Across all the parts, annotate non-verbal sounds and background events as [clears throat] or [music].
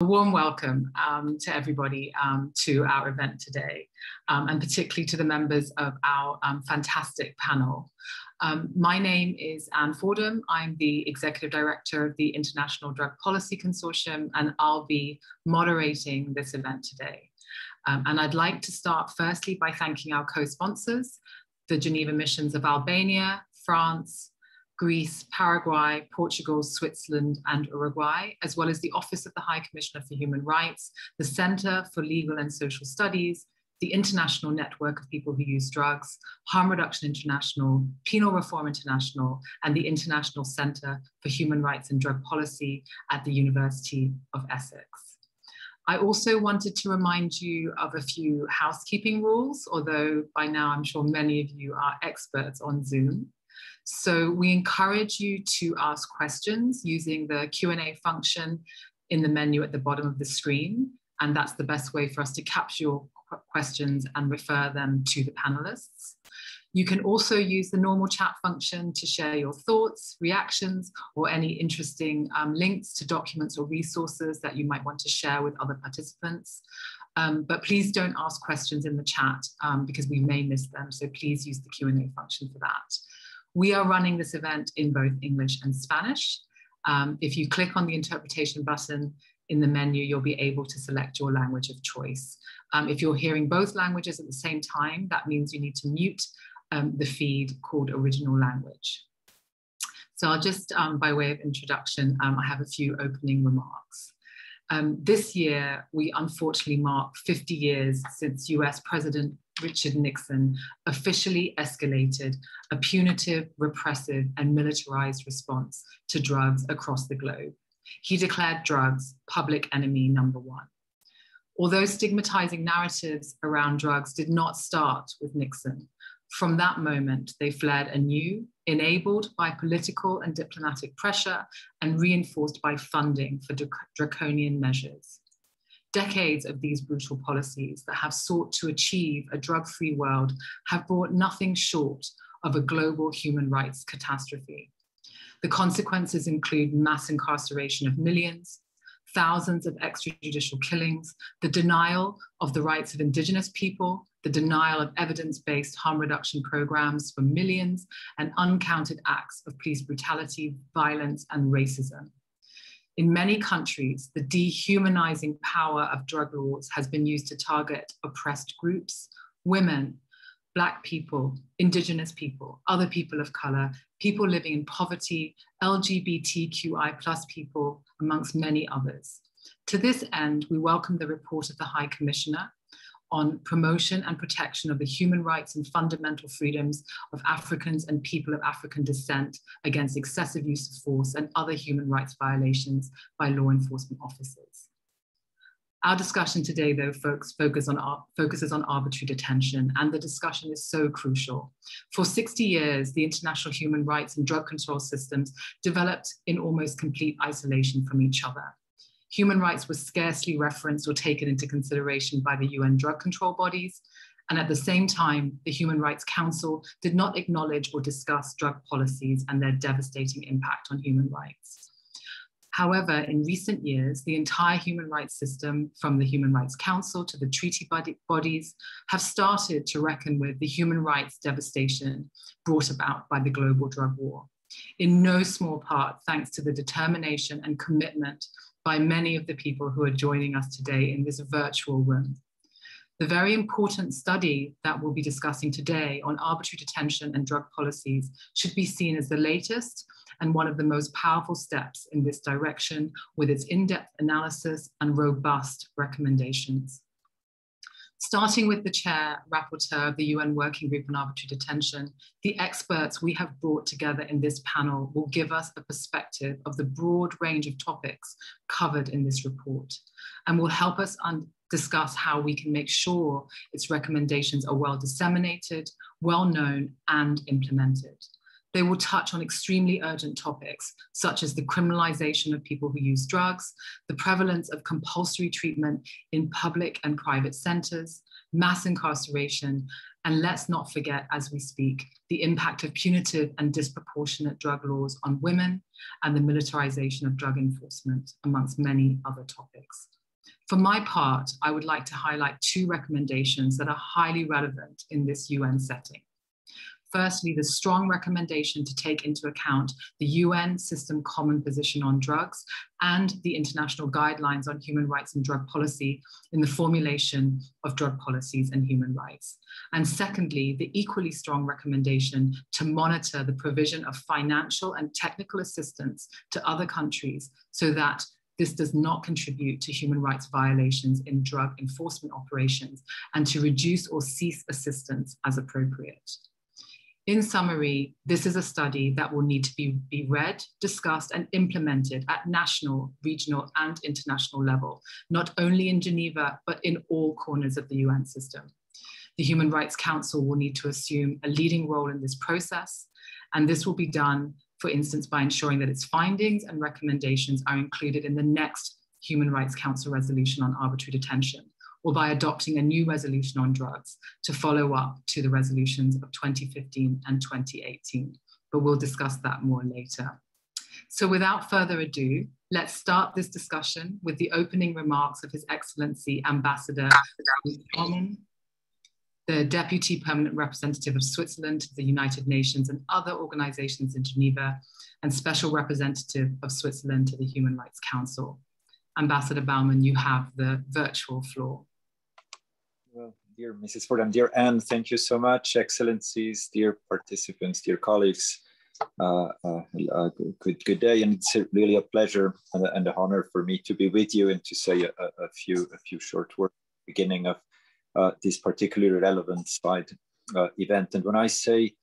A warm welcome um, to everybody um, to our event today, um, and particularly to the members of our um, fantastic panel. Um, my name is Anne Fordham. I'm the Executive Director of the International Drug Policy Consortium, and I'll be moderating this event today. Um, and I'd like to start firstly by thanking our co-sponsors, the Geneva Missions of Albania, France, Greece, Paraguay, Portugal, Switzerland, and Uruguay, as well as the Office of the High Commissioner for Human Rights, the Center for Legal and Social Studies, the International Network of People Who Use Drugs, Harm Reduction International, Penal Reform International, and the International Center for Human Rights and Drug Policy at the University of Essex. I also wanted to remind you of a few housekeeping rules, although by now I'm sure many of you are experts on Zoom. So we encourage you to ask questions using the Q&A function in the menu at the bottom of the screen. And that's the best way for us to capture your questions and refer them to the panelists. You can also use the normal chat function to share your thoughts, reactions, or any interesting um, links to documents or resources that you might want to share with other participants. Um, but please don't ask questions in the chat um, because we may miss them. So please use the Q&A function for that. We are running this event in both English and Spanish. Um, if you click on the interpretation button in the menu, you'll be able to select your language of choice. Um, if you're hearing both languages at the same time, that means you need to mute um, the feed called original language. So I'll just, um, by way of introduction, um, I have a few opening remarks. Um, this year, we unfortunately mark 50 years since US President Richard Nixon officially escalated a punitive, repressive, and militarized response to drugs across the globe. He declared drugs public enemy number one. Although stigmatizing narratives around drugs did not start with Nixon, from that moment they fled anew, enabled by political and diplomatic pressure and reinforced by funding for draconian measures. Decades of these brutal policies that have sought to achieve a drug free world have brought nothing short of a global human rights catastrophe. The consequences include mass incarceration of millions, thousands of extrajudicial killings, the denial of the rights of Indigenous people, the denial of evidence based harm reduction programs for millions, and uncounted acts of police brutality, violence, and racism. In many countries, the dehumanizing power of drug laws has been used to target oppressed groups, women, Black people, Indigenous people, other people of color, people living in poverty, LGBTQI plus people, amongst many others. To this end, we welcome the report of the High Commissioner on promotion and protection of the human rights and fundamental freedoms of Africans and people of African descent against excessive use of force and other human rights violations by law enforcement officers. Our discussion today, though, folks, focus on, focuses on arbitrary detention, and the discussion is so crucial. For 60 years, the international human rights and drug control systems developed in almost complete isolation from each other human rights was scarcely referenced or taken into consideration by the UN drug control bodies. And at the same time, the Human Rights Council did not acknowledge or discuss drug policies and their devastating impact on human rights. However, in recent years, the entire human rights system, from the Human Rights Council to the treaty bodies, have started to reckon with the human rights devastation brought about by the global drug war. In no small part, thanks to the determination and commitment by many of the people who are joining us today in this virtual room. The very important study that we'll be discussing today on arbitrary detention and drug policies should be seen as the latest and one of the most powerful steps in this direction with its in-depth analysis and robust recommendations. Starting with the chair, rapporteur of the UN Working Group on Arbitrary Detention, the experts we have brought together in this panel will give us a perspective of the broad range of topics covered in this report and will help us discuss how we can make sure its recommendations are well disseminated, well known, and implemented. They will touch on extremely urgent topics, such as the criminalization of people who use drugs, the prevalence of compulsory treatment in public and private centers, mass incarceration, and let's not forget, as we speak, the impact of punitive and disproportionate drug laws on women and the militarization of drug enforcement, amongst many other topics. For my part, I would like to highlight two recommendations that are highly relevant in this UN setting. Firstly, the strong recommendation to take into account the UN System Common Position on Drugs and the international guidelines on human rights and drug policy in the formulation of drug policies and human rights. And secondly, the equally strong recommendation to monitor the provision of financial and technical assistance to other countries so that this does not contribute to human rights violations in drug enforcement operations and to reduce or cease assistance as appropriate. In summary, this is a study that will need to be, be read, discussed, and implemented at national, regional, and international level, not only in Geneva, but in all corners of the UN system. The Human Rights Council will need to assume a leading role in this process, and this will be done, for instance, by ensuring that its findings and recommendations are included in the next Human Rights Council resolution on arbitrary detention, or by adopting a new resolution on drugs to follow up to the resolutions of 2015 and 2018. But we'll discuss that more later. So without further ado, let's start this discussion with the opening remarks of His Excellency Ambassador Baumann, the Deputy Permanent Representative of Switzerland to the United Nations and other organizations in Geneva, and Special Representative of Switzerland to the Human Rights Council. Ambassador Baumann, you have the virtual floor. Dear Mrs. Fordham, dear Anne, thank you so much. Excellencies, dear participants, dear colleagues, uh, uh, uh, good, good day. And it's really a pleasure and, and an honor for me to be with you and to say a, a few, a few short words beginning of uh, this particularly relevant side uh, event. And when I say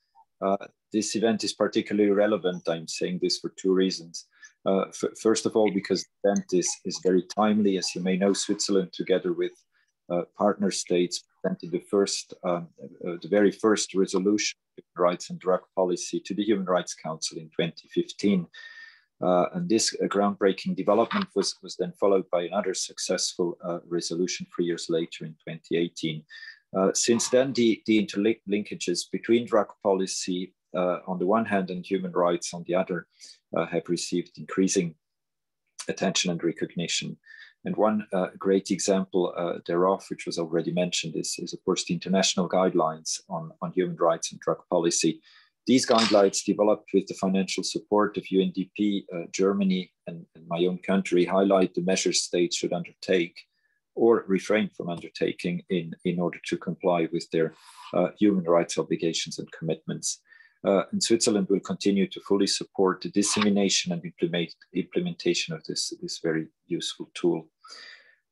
uh, this event is particularly relevant, I'm saying this for two reasons. first of all, because the event is, is very timely. As you may know, Switzerland, together with partner states presented the first, um, uh, the very first resolution on rights and drug policy to the Human Rights Council in 2015. Uh, and this uh, groundbreaking development was, was then followed by another successful uh, resolution three years later in 2018. Uh, since then, the, the interlinkages between drug policy on the one hand and human rights on the other have received increasing attention and recognition. And one uh, great example uh, thereof, which was already mentioned, is, is, of course the international guidelines on, on human rights and drug policy. These guidelines, developed with the financial support of UNDP, uh, Germany, and, and, my own country, highlight the measures states should undertake or refrain from undertaking in, in order to comply with their uh, human rights obligations and commitments. Uh, and Switzerland will continue to fully support the dissemination and implement, implementation of this, this very useful tool.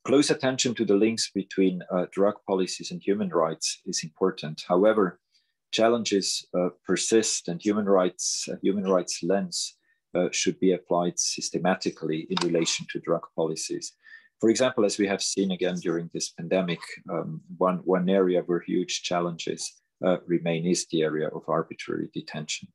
Close attention to the links between uh, drug policies and human rights is important. However, challenges uh, persist and human rights, uh, human rights lens uh, should be applied systematically in relation to drug policies. For example, as we have seen again during this pandemic, um, one, one area where huge challenges uh, remain is the area of arbitrary detention.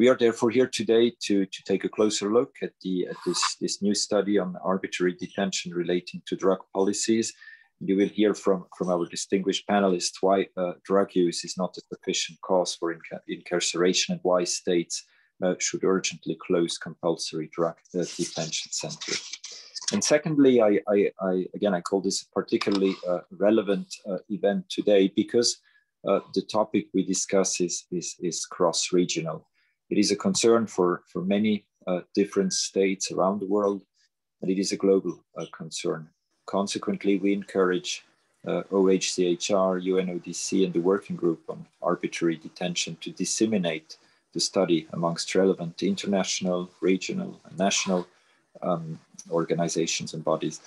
We are therefore here today to, to take a closer look at, the, at this, this new study on arbitrary detention relating to drug policies. You will hear from, from our distinguished panelists why uh, drug use is not a sufficient cause for inca incarceration and why states uh, should urgently close compulsory drug uh, detention centers. And secondly, I, I, I, again, I call this a particularly uh, relevant uh, event today because uh, the topic we discuss is, is, is cross-regional. It is a concern for, for many uh, different states around the world, and it is a global uh, concern. Consequently, we encourage uh, OHCHR, UNODC, and the Working Group on Arbitrary Detention to disseminate the study amongst relevant international, regional, and national um, organizations and bodies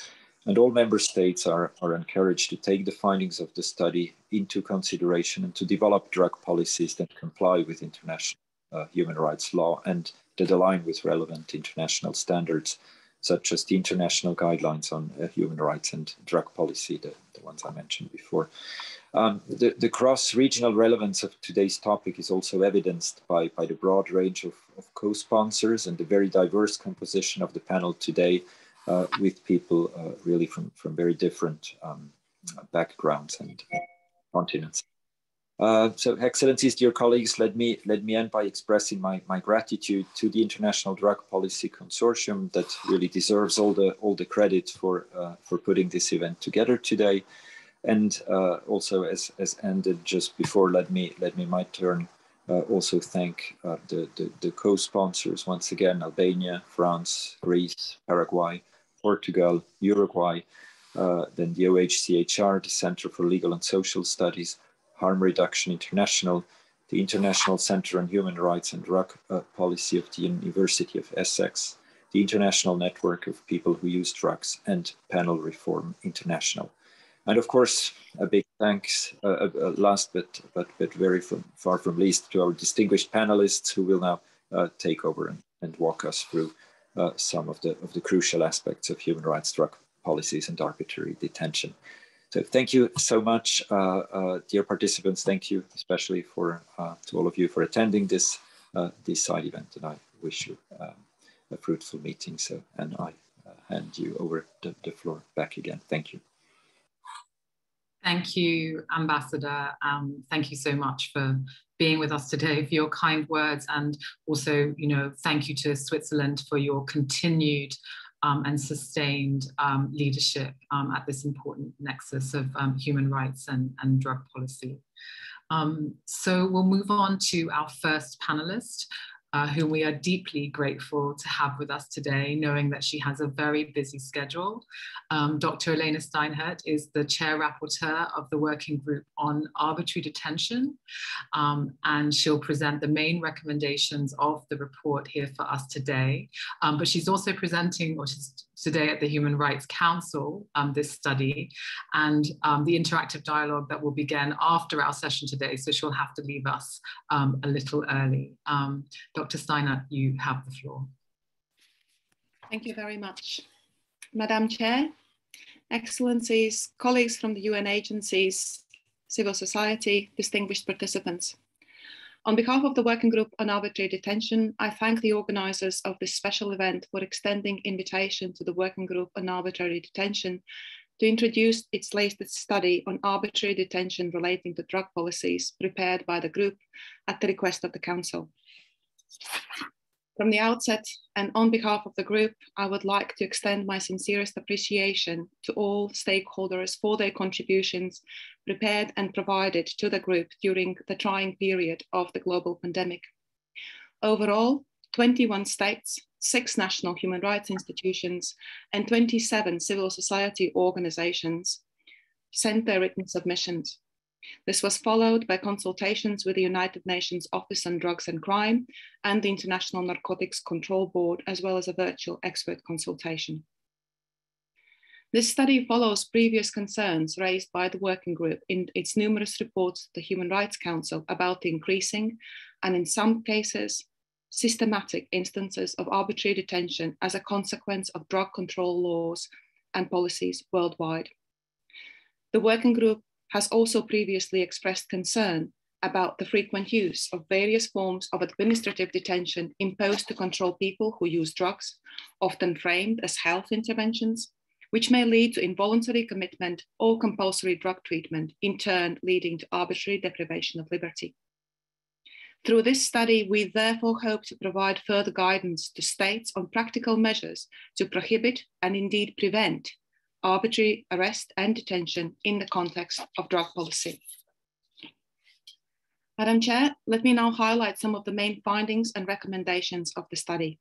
and all member states are, are encouraged to take the findings of the study into consideration and to develop drug policies that comply with international human rights law and that align with relevant international standards, such as the international guidelines on uh, human rights and drug policy, the, the the ones I mentioned before. Um, the, the cross-regional relevance of today's topic is also evidenced by, by the broad range of, of co-sponsors and the very diverse composition of the panel today uh, with people uh, really from, from very different um, backgrounds and continents. Uh, so, Excellencies, dear colleagues, let me let me end by expressing my, my gratitude to the International Drug Policy Consortium that really deserves all the all the credit for uh, for putting this event together today, and uh, also as as ended just before, let me let me my turn uh, also thank uh, the, the, the co-sponsors once again: Albania, France, Greece, Paraguay, Portugal, Uruguay, then the OHCHR, the Center for Legal and Social Studies. Harm Reduction International, the International Center on Human Rights and Drug uh, Policy of the University of Essex, the International Network of People Who Use Drugs, and Penal Reform International. And of course, a big thanks, uh, uh, uh last but, but, but very from, far from least, to our distinguished panelists who will now uh, take over and, and walk us through uh, some of the, of the crucial aspects of human rights drug policies and arbitrary detention. So thank you so much, uh, uh, dear participants. Thank you especially for uh, to all of you for attending this uh, this side event, and I wish you um, a fruitful meeting. So, and I uh, hand you over the, the, floor back again. Thank you. Thank you, Ambassador. Um, thank you so much for being with us today, for your kind words, and also, you know, thank you to Switzerland for your continued um, and sustained um, leadership um, at this important nexus of um, human rights and, and drug policy. Um, so we'll move on to our first panelist, uh, we are deeply grateful to have with us today, knowing that she has a very busy schedule. Um, Dr. Elina Steinerte is the chair rapporteur of the working group on arbitrary detention, um, and she'll present the main recommendations of the report here for us today. Um, but she's also presenting, or she's today at the Human Rights Council, um, this study, and um, the interactive dialogue that will begin after our session today. So she'll have to leave us um, a little early. Um, Dr. Steiner, you have the floor. Thank you very much. Madam Chair, Excellencies, colleagues from the UN agencies, civil society, distinguished participants. On behalf of the Working Group on Arbitrary Detention, I thank the organisers of this special event for extending invitation to the Working Group on Arbitrary Detention to introduce its latest study on arbitrary detention relating to drug policies prepared by the group at the request of the Council. From the outset, and on behalf of the group, I would like to extend my sincerest appreciation to all stakeholders for their contributions prepared and provided to the group during the trying period of the global pandemic. Overall, 21 states, six national human rights institutions, and 27 civil society organizations sent their written submissions. This was followed by consultations with the United Nations Office on Drugs and Crime and the International Narcotics Control Board, as well as a virtual expert consultation. This study follows previous concerns raised by the working group in its numerous reports to the Human Rights Council about the increasing and, in some cases, systematic instances of arbitrary detention as a consequence of drug control laws and policies worldwide. The working group has also previously expressed concern about the frequent use of various forms of administrative detention imposed to control people who use drugs, often framed as health interventions, which may lead to involuntary commitment or compulsory drug treatment, in turn leading to arbitrary deprivation of liberty. Through this study, we therefore hope to provide further guidance to states on practical measures to prohibit and indeed prevent arbitrary arrest and detention in the context of drug policy. Madam Chair, let me now highlight some of the main findings and recommendations of the study.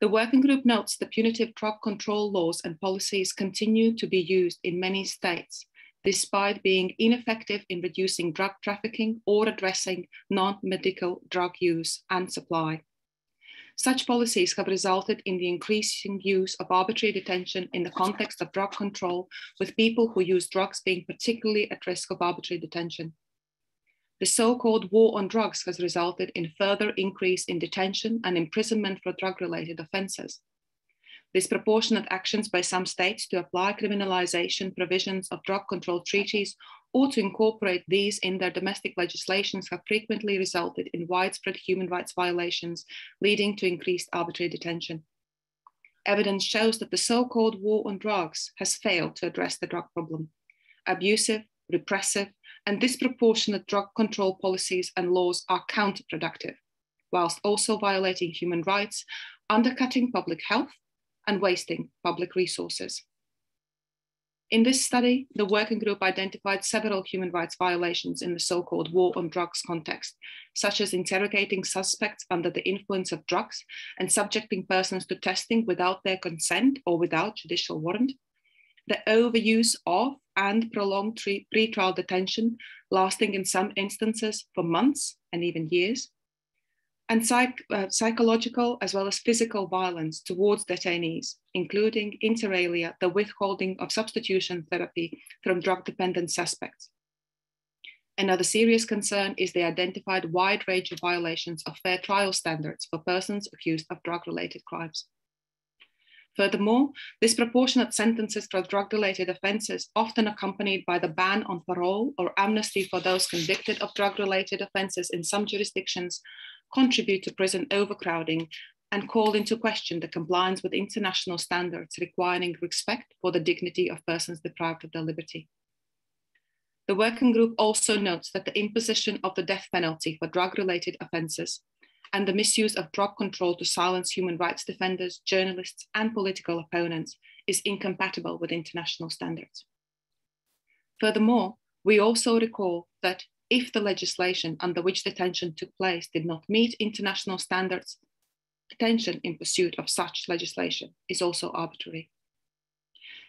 The working group notes the punitive drug control laws and policies continue to be used in many states, despite being ineffective in reducing drug trafficking or addressing non-medical drug use and supply. Such policies have resulted in the increasing use of arbitrary detention in the context of drug control, with people who use drugs being particularly at risk of arbitrary detention. The so-called war on drugs has resulted in further increase in detention and imprisonment for drug-related offences. disproportionate actions by some states to apply criminalization provisions of drug control treaties or to incorporate these in their domestic legislations have frequently resulted in widespread human rights violations, leading to increased arbitrary detention. Evidence shows that the so called war on drugs has failed to address the drug problem. Abusive, repressive, and disproportionate drug control policies and laws are counterproductive, whilst also violating human rights, undercutting public health, and wasting public resources. In this study, the working group identified several human rights violations in the so called war on drugs context, such as interrogating suspects under the influence of drugs and subjecting persons to testing without their consent or without judicial warrant, the overuse of and prolonged pre-trial detention, lasting in some instances for months and even years, and psych, uh, psychological as well as physical violence towards detainees, including inter alia, the withholding of substitution therapy from drug dependent suspects. Another serious concern is the identified wide range of violations of fair trial standards for persons accused of drug related crimes. Furthermore, disproportionate sentences for drug related offences, often accompanied by the ban on parole or amnesty for those convicted of drug related offences in some jurisdictions, contribute to prison overcrowding and call into question the compliance with international standards requiring respect for the dignity of persons deprived of their liberty. The working group also notes that the imposition of the death penalty for drug related offences and the misuse of drug control to silence human rights defenders, journalists, and political opponents is incompatible with international standards. Furthermore, we also recall that if the legislation under which detention took place did not meet international standards, detention in pursuit of such legislation is also arbitrary.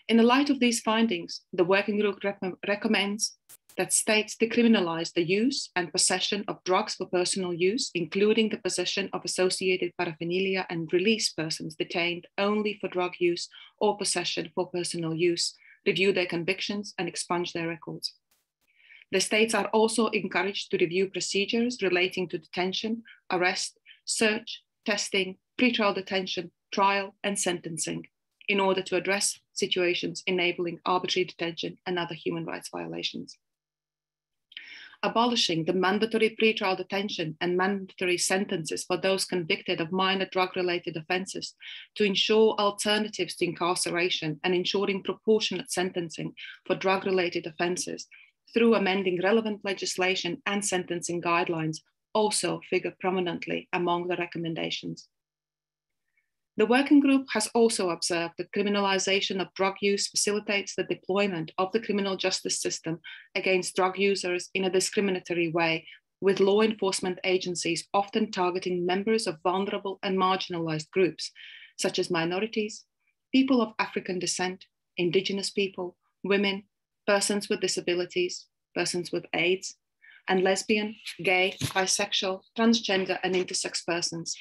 In the light of these findings, the working group rec recommends that states decriminalize the use and possession of drugs for personal use, including the possession of associated paraphernalia, and release persons detained only for drug use or possession for personal use, review their convictions, and expunge their records. The states are also encouraged to review procedures relating to detention, arrest, search, testing, pretrial detention, trial, and sentencing in order to address situations enabling arbitrary detention and other human rights violations. Abolishing the mandatory pretrial detention and mandatory sentences for those convicted of minor drug related offences to ensure alternatives to incarceration and ensuring proportionate sentencing for drug related offences through amending relevant legislation and sentencing guidelines also figure prominently among the recommendations. The working group has also observed that criminalization of drug use facilitates the deployment of the criminal justice system against drug users in a discriminatory way, with law enforcement agencies often targeting members of vulnerable and marginalized groups, such as minorities, people of African descent, indigenous people, women, persons with disabilities, persons with AIDS, and lesbian, gay, bisexual, transgender, and intersex persons.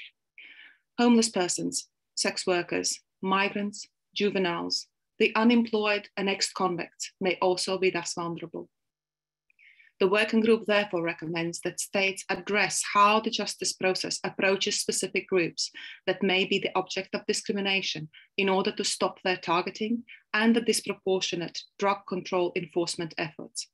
Homeless persons, sex workers, migrants, juveniles, the unemployed, and ex convicts may also be thus vulnerable. The working group therefore recommends that states address how the justice process approaches specific groups that may be the object of discrimination in order to stop their targeting and the disproportionate drug control enforcement efforts.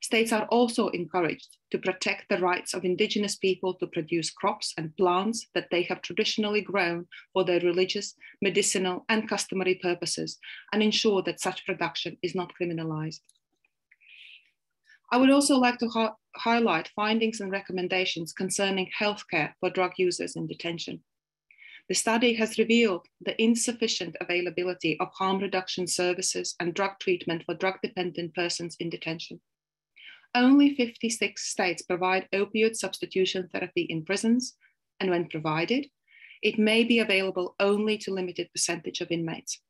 States are also encouraged to protect the rights of Indigenous people to produce crops and plants that they have traditionally grown for their religious, medicinal, and customary purposes and ensure that such production is not criminalized. I would also like to ha highlight findings and recommendations concerning healthcare for drug users in detention. The study has revealed the insufficient availability of harm reduction services and drug treatment for drug dependent persons in detention. Only 56 states provide opioid substitution therapy in prisons, and when provided, it may be available only to limited percentage of inmates.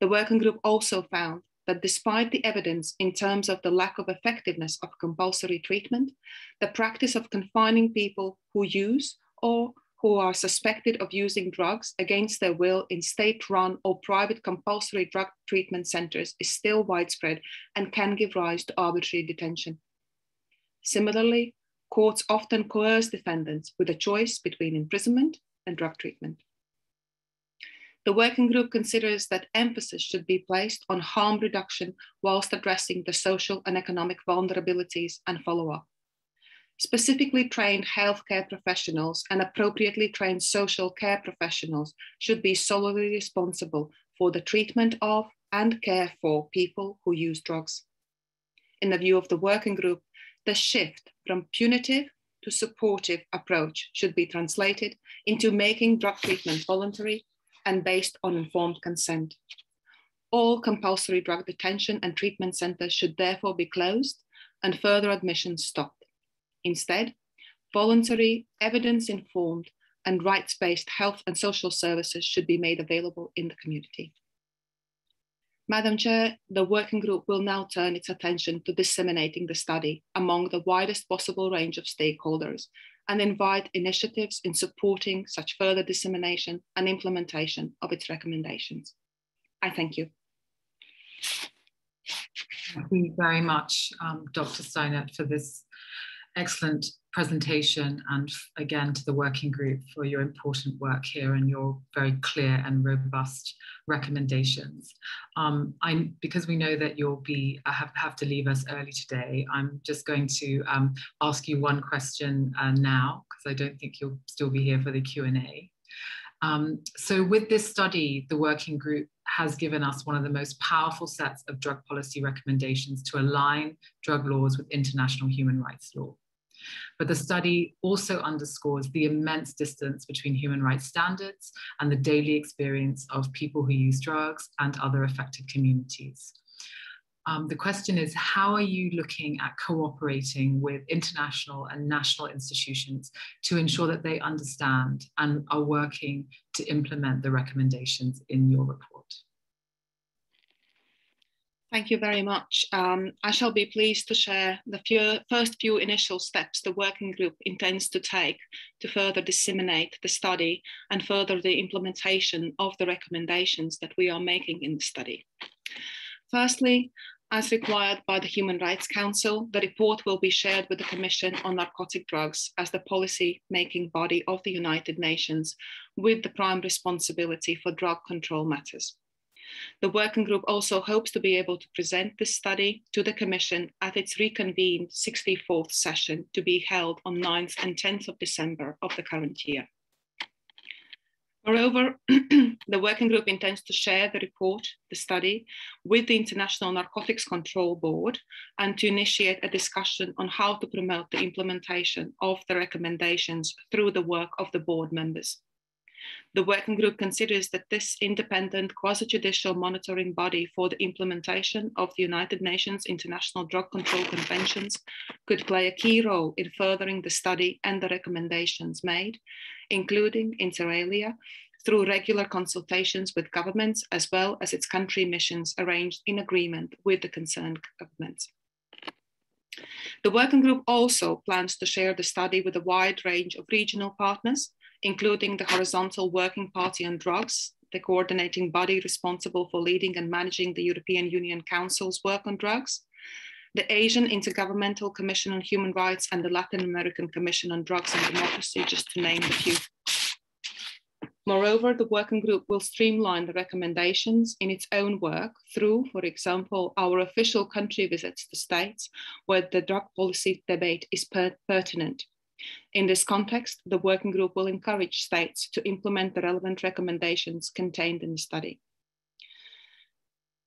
The working group also found that despite the evidence in terms of the lack of effectiveness of compulsory treatment, the practice of confining people who use or who are suspected of using drugs against their will in state run or private compulsory drug treatment centers is still widespread and can give rise to arbitrary detention. Similarly, courts often coerce defendants with a choice between imprisonment and drug treatment. The working group considers that emphasis should be placed on harm reduction whilst addressing the social and economic vulnerabilities and follow up. Specifically trained healthcare professionals and appropriately trained social care professionals should be solely responsible for the treatment of and care for people who use drugs. In the view of the working group, the shift from punitive to supportive approach should be translated into making drug treatment voluntary and based on informed consent. All compulsory drug detention and treatment centers should therefore be closed and further admissions stopped. Instead, voluntary, evidence informed, and rights based health and social services should be made available in the community. Madam Chair, the working group will now turn its attention to disseminating the study among the widest possible range of stakeholders and invite initiatives in supporting such further dissemination and implementation of its recommendations. I thank you. Thank you very much, um, Dr. Steinerte, for this excellent presentation and again to the working group for your important work here and your very clear and robust recommendations. Um, I'm, because we know that you'll be uh, have, have to leave us early today, I'm just going to um, ask you one question uh, now because I don't think you'll still be here for the Q&A. Um, so with this study, the working group has given us one of the most powerful sets of drug policy recommendations to align drug laws with international human rights law. But the study also underscores the immense distance between human rights standards and the daily experience of people who use drugs and other affected communities. Um, the question is, how are you looking at cooperating with international and national institutions to ensure that they understand and are working to implement the recommendations in your report? Thank you very much. Um, I shall be pleased to share the few, first few initial steps the working group intends to take to further disseminate the study and further the implementation of the recommendations that we are making in the study. Firstly, as required by the Human Rights Council, the report will be shared with the Commission on Narcotic Drugs as the policy making body of the United Nations with the prime responsibility for drug control matters. The working group also hopes to be able to present this study to the Commission at its reconvened 64th session to be held on 9th and 10th of December of the current year. Moreover, [clears throat] the working group intends to share the report, the study, with the International Narcotics Control Board and to initiate a discussion on how to promote the implementation of the recommendations through the work of the board members. The working group considers that this independent quasi-judicial monitoring body for the implementation of the United Nations International Drug Control Conventions could play a key role in furthering the study and the recommendations made, including inter alia, through regular consultations with governments as well as its country missions arranged in agreement with the concerned governments. The working group also plans to share the study with a wide range of regional partners, including the Horizontal Working Party on Drugs, the coordinating body responsible for leading and managing the European Union Council's work on drugs, the ASEAN Intergovernmental Commission on Human Rights, and the Latin American Commission on Drugs and Democracy, just to name a few. Moreover, the working group will streamline the recommendations in its own work through, for example, our official country visits to states where the drug policy debate is per pertinent in this context, the working group will encourage states to implement the relevant recommendations contained in the study.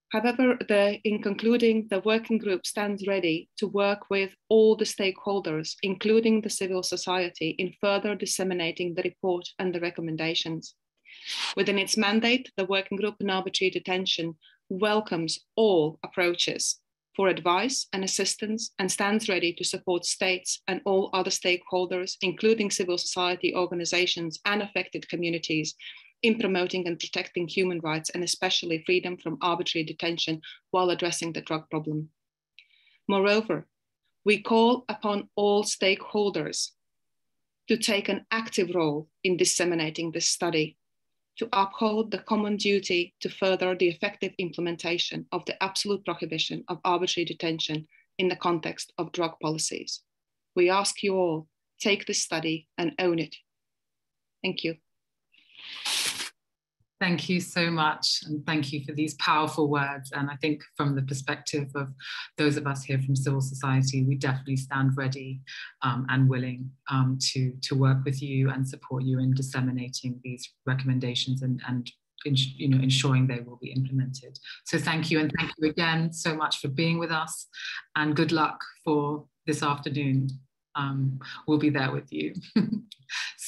However, the, in concluding, the working group stands ready to work with all the stakeholders, including the civil society, in further disseminating the report and the recommendations. Within its mandate, the working group on arbitrary detention welcomes all approaches for advice and assistance and stands ready to support states and all other stakeholders, including civil society organizations and affected communities, in promoting and protecting human rights and especially freedom from arbitrary detention while addressing the drug problem. Moreover, we call upon all stakeholders to take an active role in disseminating this study to uphold the common duty to further the effective implementation of the absolute prohibition of arbitrary detention in the context of drug policies. We ask you all, take this study and own it. Thank you. Thank you so much. And thank you for these powerful words. And I think from the perspective of those of us here from civil society, we definitely stand ready um, and willing um, to, to work with you and support you in disseminating these recommendations and, and you know, ensuring they will be implemented. So thank you. And thank you again so much for being with us and good luck for this afternoon. Um, we'll be there with you. [laughs]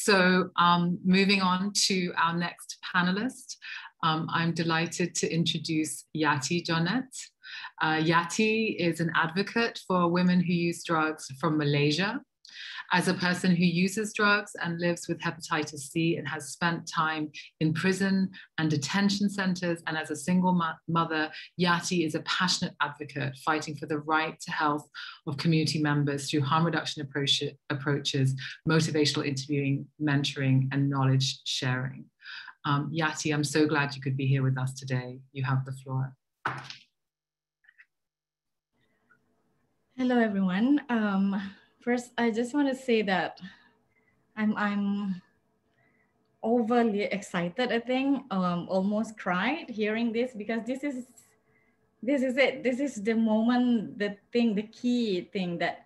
So um, moving on to our next panelist, um, I'm delighted to introduce Yati Jonet. Uh, Yati is an advocate for women who use drugs from Malaysia. As a person who uses drugs and lives with hepatitis C and has spent time in prison and detention centers, and as a single mo mother, Yati is a passionate advocate fighting for the right to health of community members through harm reduction approach approaches, motivational interviewing, mentoring, and knowledge sharing. Um, Yati, I'm so glad you could be here with us today. You have the floor. Hello, everyone. Um, First, I just want to say that I'm I'm overly excited. I think um, almost cried hearing this because this is this is it. This is the moment, the thing, the key thing that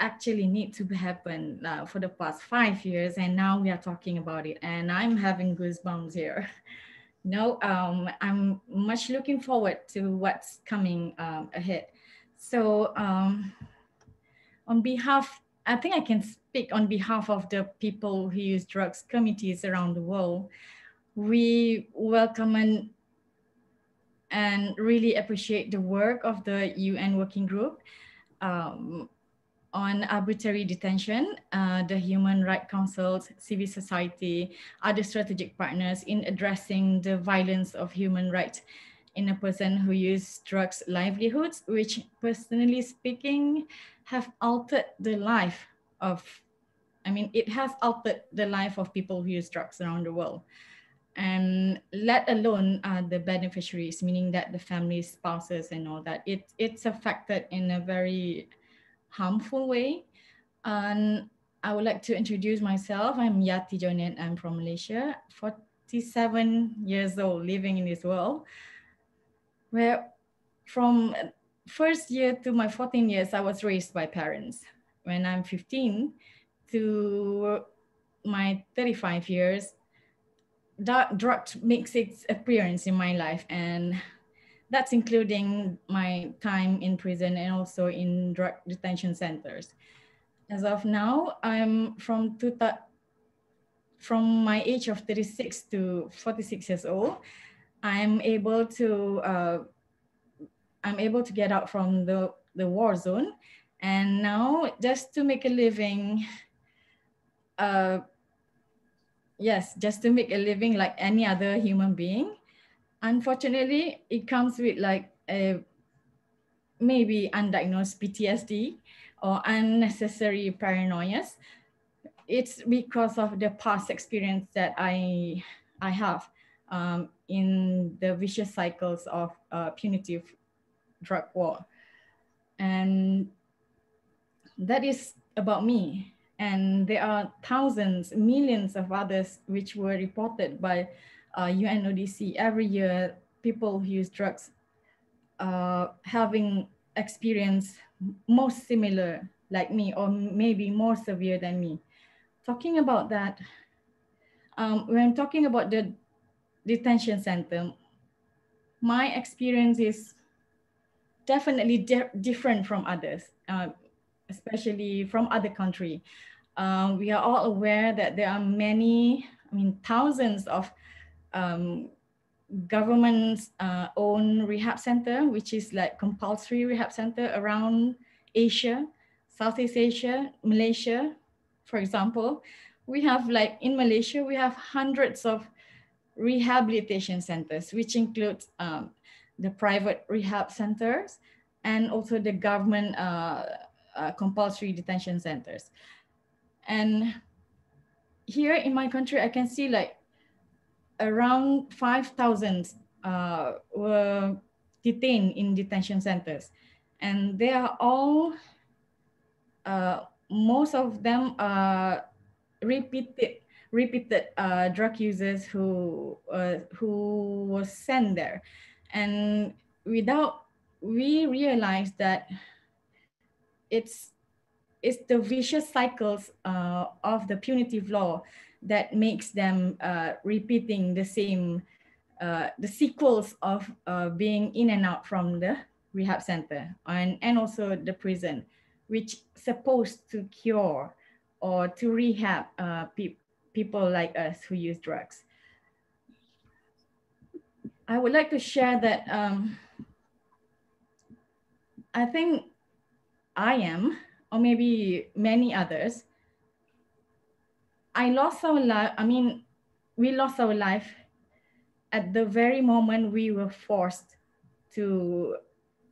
actually need to happen uh, for the past five years, and now we are talking about it, and I'm having goosebumps here. [laughs] no, um, I'm much looking forward to what's coming um, ahead. So. Um, on behalf, I think I can speak on behalf of the people who use drugs committees around the world. We welcome and, and really appreciate the work of the UN Working Group um, on arbitrary detention, uh, the Human Rights Council, civil society, other strategic partners in addressing the violence of human rights in a person who use drugs livelihoods, which personally speaking, have altered the life of, I mean, it has altered the life of people who use drugs around the world. And let alone uh, the beneficiaries, meaning that the family, spouses, and all that, it, it's affected in a very harmful way. And I would like to introduce myself. I'm Yati Jonet. I'm from Malaysia, 47 years old, living in this world. Where from first year to my 14 years, I was raised by parents. When I'm 15 to my 35 years, that drug makes its appearance in my life. And that's including my time in prison and also in drug detention centers. As of now, I'm from two from my age of 36 to 46 years old, I'm able to uh, I'm able to get out from the, the war zone. And now just to make a living, uh, yes, just to make a living like any other human being. Unfortunately, it comes with like a maybe undiagnosed PTSD or unnecessary paranoias. It's because of the past experience that I, I have um, in the vicious cycles of uh, punitive drug war. And that is about me. And there are thousands, millions of others which were reported by uh, UNODC every year, people who use drugs uh, having experience most similar like me or maybe more severe than me. Talking about that, um, when talking about the detention center, my experience is definitely di- different from others, uh, especially from other country. Uh, we are all aware that there are many, I mean, thousands of um, government's uh, own rehab center, which is like compulsory rehab center around Asia, Southeast Asia, Malaysia, for example. We have like in Malaysia, we have hundreds of rehabilitation centers, which includes um, the private rehab centers and also the government uh, uh, compulsory detention centers. And here in my country, I can see like around 5,000 uh, were detained in detention centers. And they are all, uh, most of them are repeated repeated uh, drug users who uh, who was sent there, and without we realized that it's it's the vicious cycles uh, of the punitive law that makes them uh, repeating the same uh, the sequels of uh, being in and out from the rehab center and, and also the prison, which supposed to cure or to rehab uh, pe people like us who use drugs. I would like to share that um, I think I am, or maybe many others, I lost our life. I mean, we lost our life at the very moment we were forced to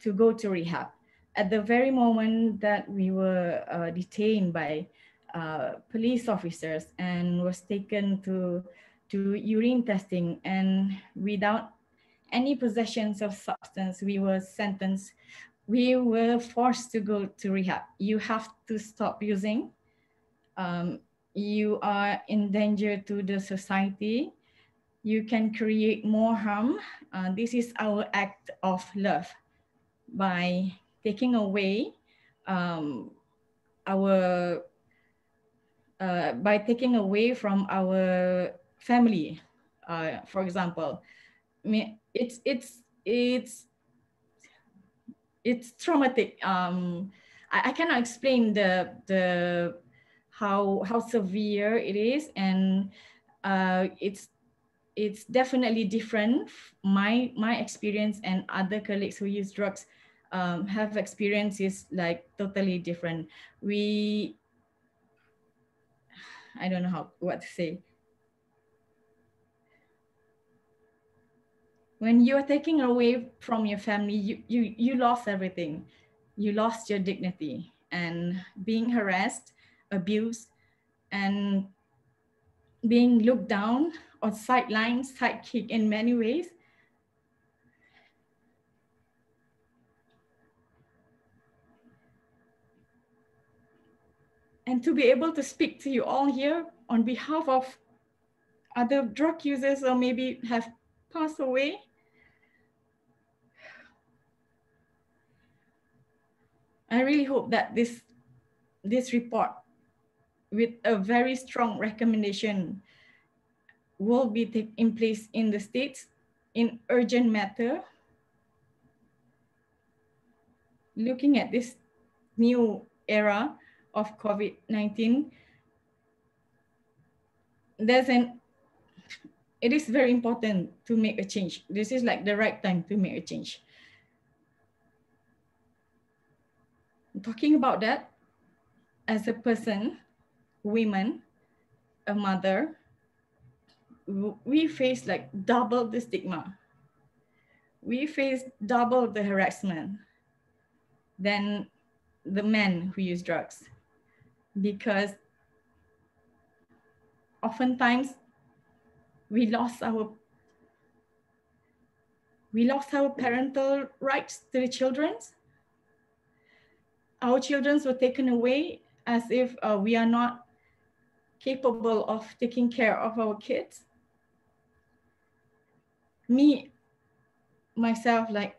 to go to rehab. At the very moment that we were uh, detained by uh, police officers and was taken to to urine testing and without any possessions of substance, we were sentenced we were forced to go to rehab. You have to stop using. Um, you are in danger to the society. You can create more harm. Uh, this is our act of love by taking away um, our uh, by taking away from our family, uh, for example, it's it's it's it's traumatic. Um, I, I cannot explain the the how how severe it is, and uh, it's it's definitely different. My my experience and other colleagues who use drugs um, have experiences like totally different. We I don't know how what to say. when you're taking away from your family, you, you, you lost everything. You lost your dignity and being harassed, abused, and being looked down or sidelined, sidekick in many ways. And to be able to speak to you all here on behalf of other drug users or maybe have passed away I really hope that this, this report with a very strong recommendation will be taking place in the states in urgent matter. Looking at this new era of COVID-19, there's an, it is very important to make a change. This is like the right time to make a change. talking about that as a person, women, a mother, we face like double the stigma. We face double the harassment than the men who use drugs because oftentimes we lost our we lost our parental rights to the children our children were taken away as if uh, we are not capable of taking care of our kids. Me, myself, like,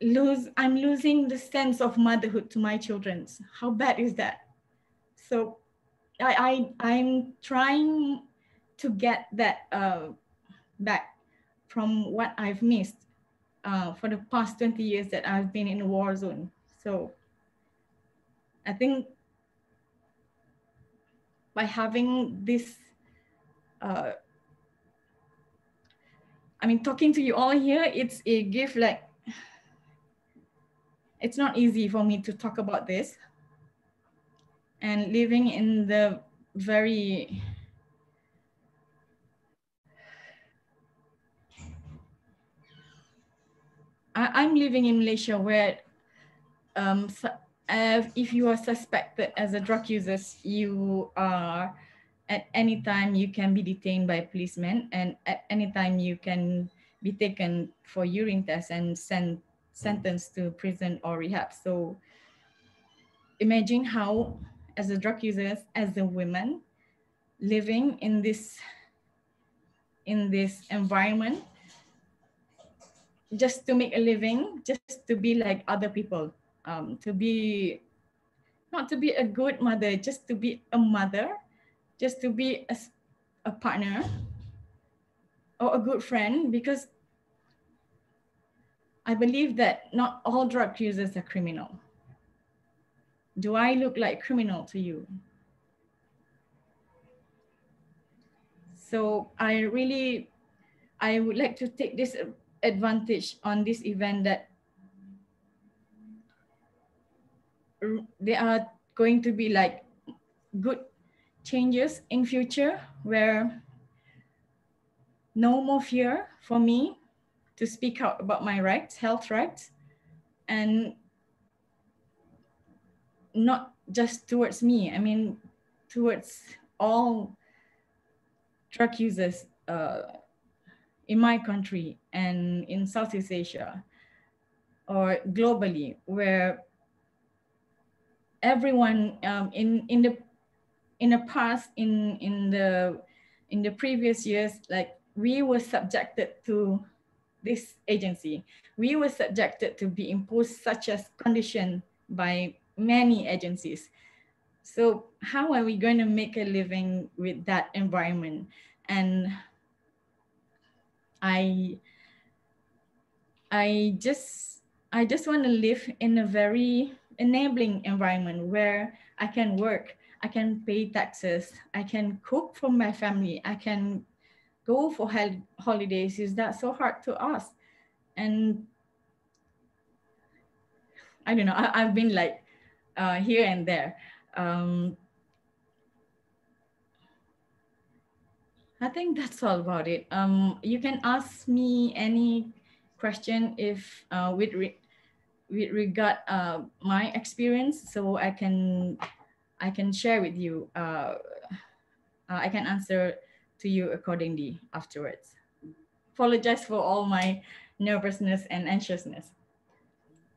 lose, I'm losing the sense of motherhood to my children. How bad is that? So I, I, I'm trying to get that uh, back from what I've missed uh, for the past 20 years that I've been in a war zone. So I think by having this, uh, I mean, talking to you all here, it's a gift like, it's not easy for me to talk about this. And living in the very I, am living in Malaysia where um, uh, if you are suspected as a drug user, you are at any time you can be detained by policemen and at any time you can be taken for urine test and sent sentenced to prison or rehab. So imagine how as a drug users, as a women living in this in this environment just to make a living, just to be like other people, um, to be not to be a good mother, just to be a mother, just to be a, a partner or a good friend because I believe that not all drug users are criminal. Do I look like criminal to you? So I really, I would like to take this advantage on this event that there are going to be like good changes in future where no more fear for me to speak out about my rights, health rights, and not just towards me, I mean, towards all drug users uh, in my country and in Southeast Asia or globally, where everyone um, in in the in the past in in the in the previous years like we were subjected to this agency. We were subjected to be imposed such as condition by many agencies. So how are we going to make a living with that environment? And i i just i just want to live in a very enabling environment where I can work, I can pay taxes, I can cook for my family, I can go for holidays. Is that so hard to us? And I don't know, I, have been like uh, here and there. Um, I think that's all about it. Um, you can ask me any question if uh, with with regard uh, my experience so i can i can share with you uh, uh, i can answer to you accordingly afterwards. Apologize for all my nervousness and anxiousness.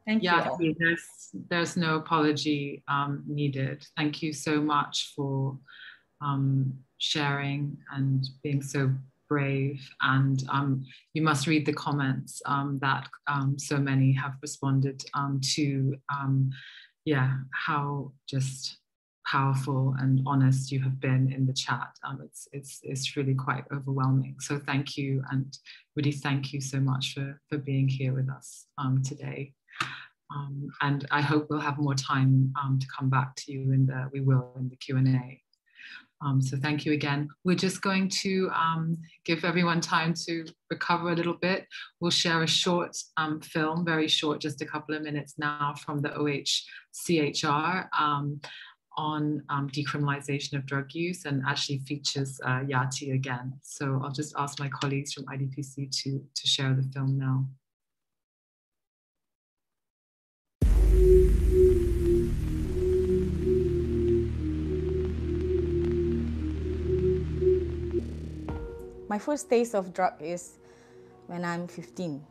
Thank yeah, you there's there's no apology um, needed. Thank you so much for um, sharing and being so brave. And um, you must read the comments um, that um, so many have responded um, to um, yeah how just powerful and honest you have been in the chat um, it's it's it's really quite overwhelming so thank you and really thank you so much for for being here with us today and I hope we'll have more time to come back to you in the we will in the Q&A um, so thank you again. We're just going to um, give everyone time to recover a little bit. We'll share a short um, film, very short, just a couple of minutes now from the OHCHR um, on um, decriminalization of drug use and actually features uh, Yati again. So I'll just ask my colleagues from IDPC to, to share the film now. My first taste of drug is when I'm 15.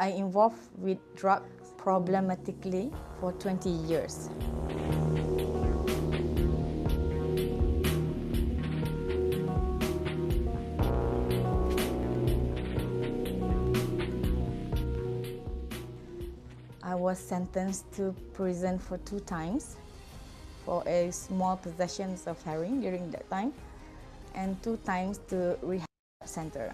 I involved with drugs problematically for 20 years. Was sentenced to prison for two times for a small possessions of heroin during that time and two times to rehab center.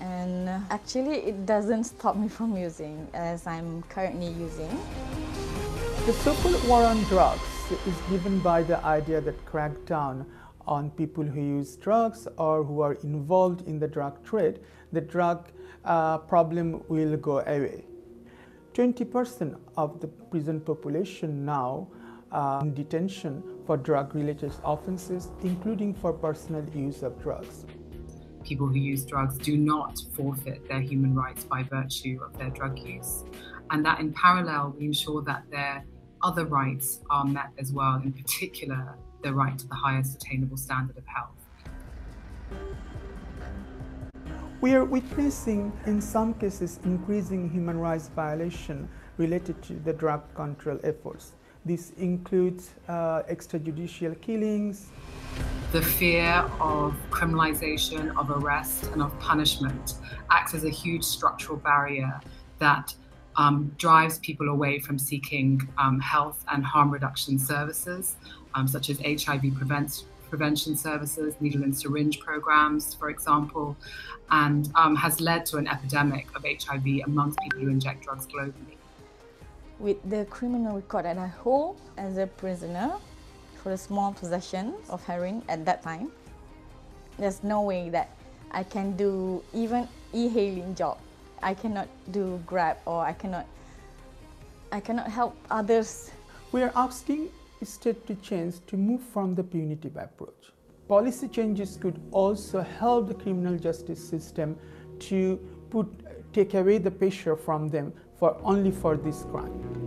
And actually, it doesn't stop me from using as I'm currently using. The so-called war on drugs is given by the idea that crackdown on people who use drugs or who are involved in the drug trade, the drug uh, problem will go away. 20% of the prison population now uh, in detention for drug-related offenses, including for personal use of drugs. People who use drugs do not forfeit their human rights by virtue of their drug use, and that in parallel we ensure that their other rights are met as well, in particular the right to the highest attainable standard of health. We are witnessing, in some cases, increasing human rights violation related to the drug control efforts This includes uh, extrajudicial killings. The fear of criminalization, of arrest, and of punishment acts as a huge structural barrier that um, drives people away from seeking um, health and harm reduction services, um, such as HIV prevent prevention services, needle and syringe programs, for example, and um, has led to an epidemic of HIV amongst people who inject drugs globally. With the criminal record that I hold as a prisoner for a small possession of heroin at that time, there's no way that I can do even e-hailing job I cannot do Grab or I cannot, I cannot help others. We are asking state to change to move from the punitive approach. Policy changes could also help the criminal justice system to put, take away the pressure from them for only for this crime.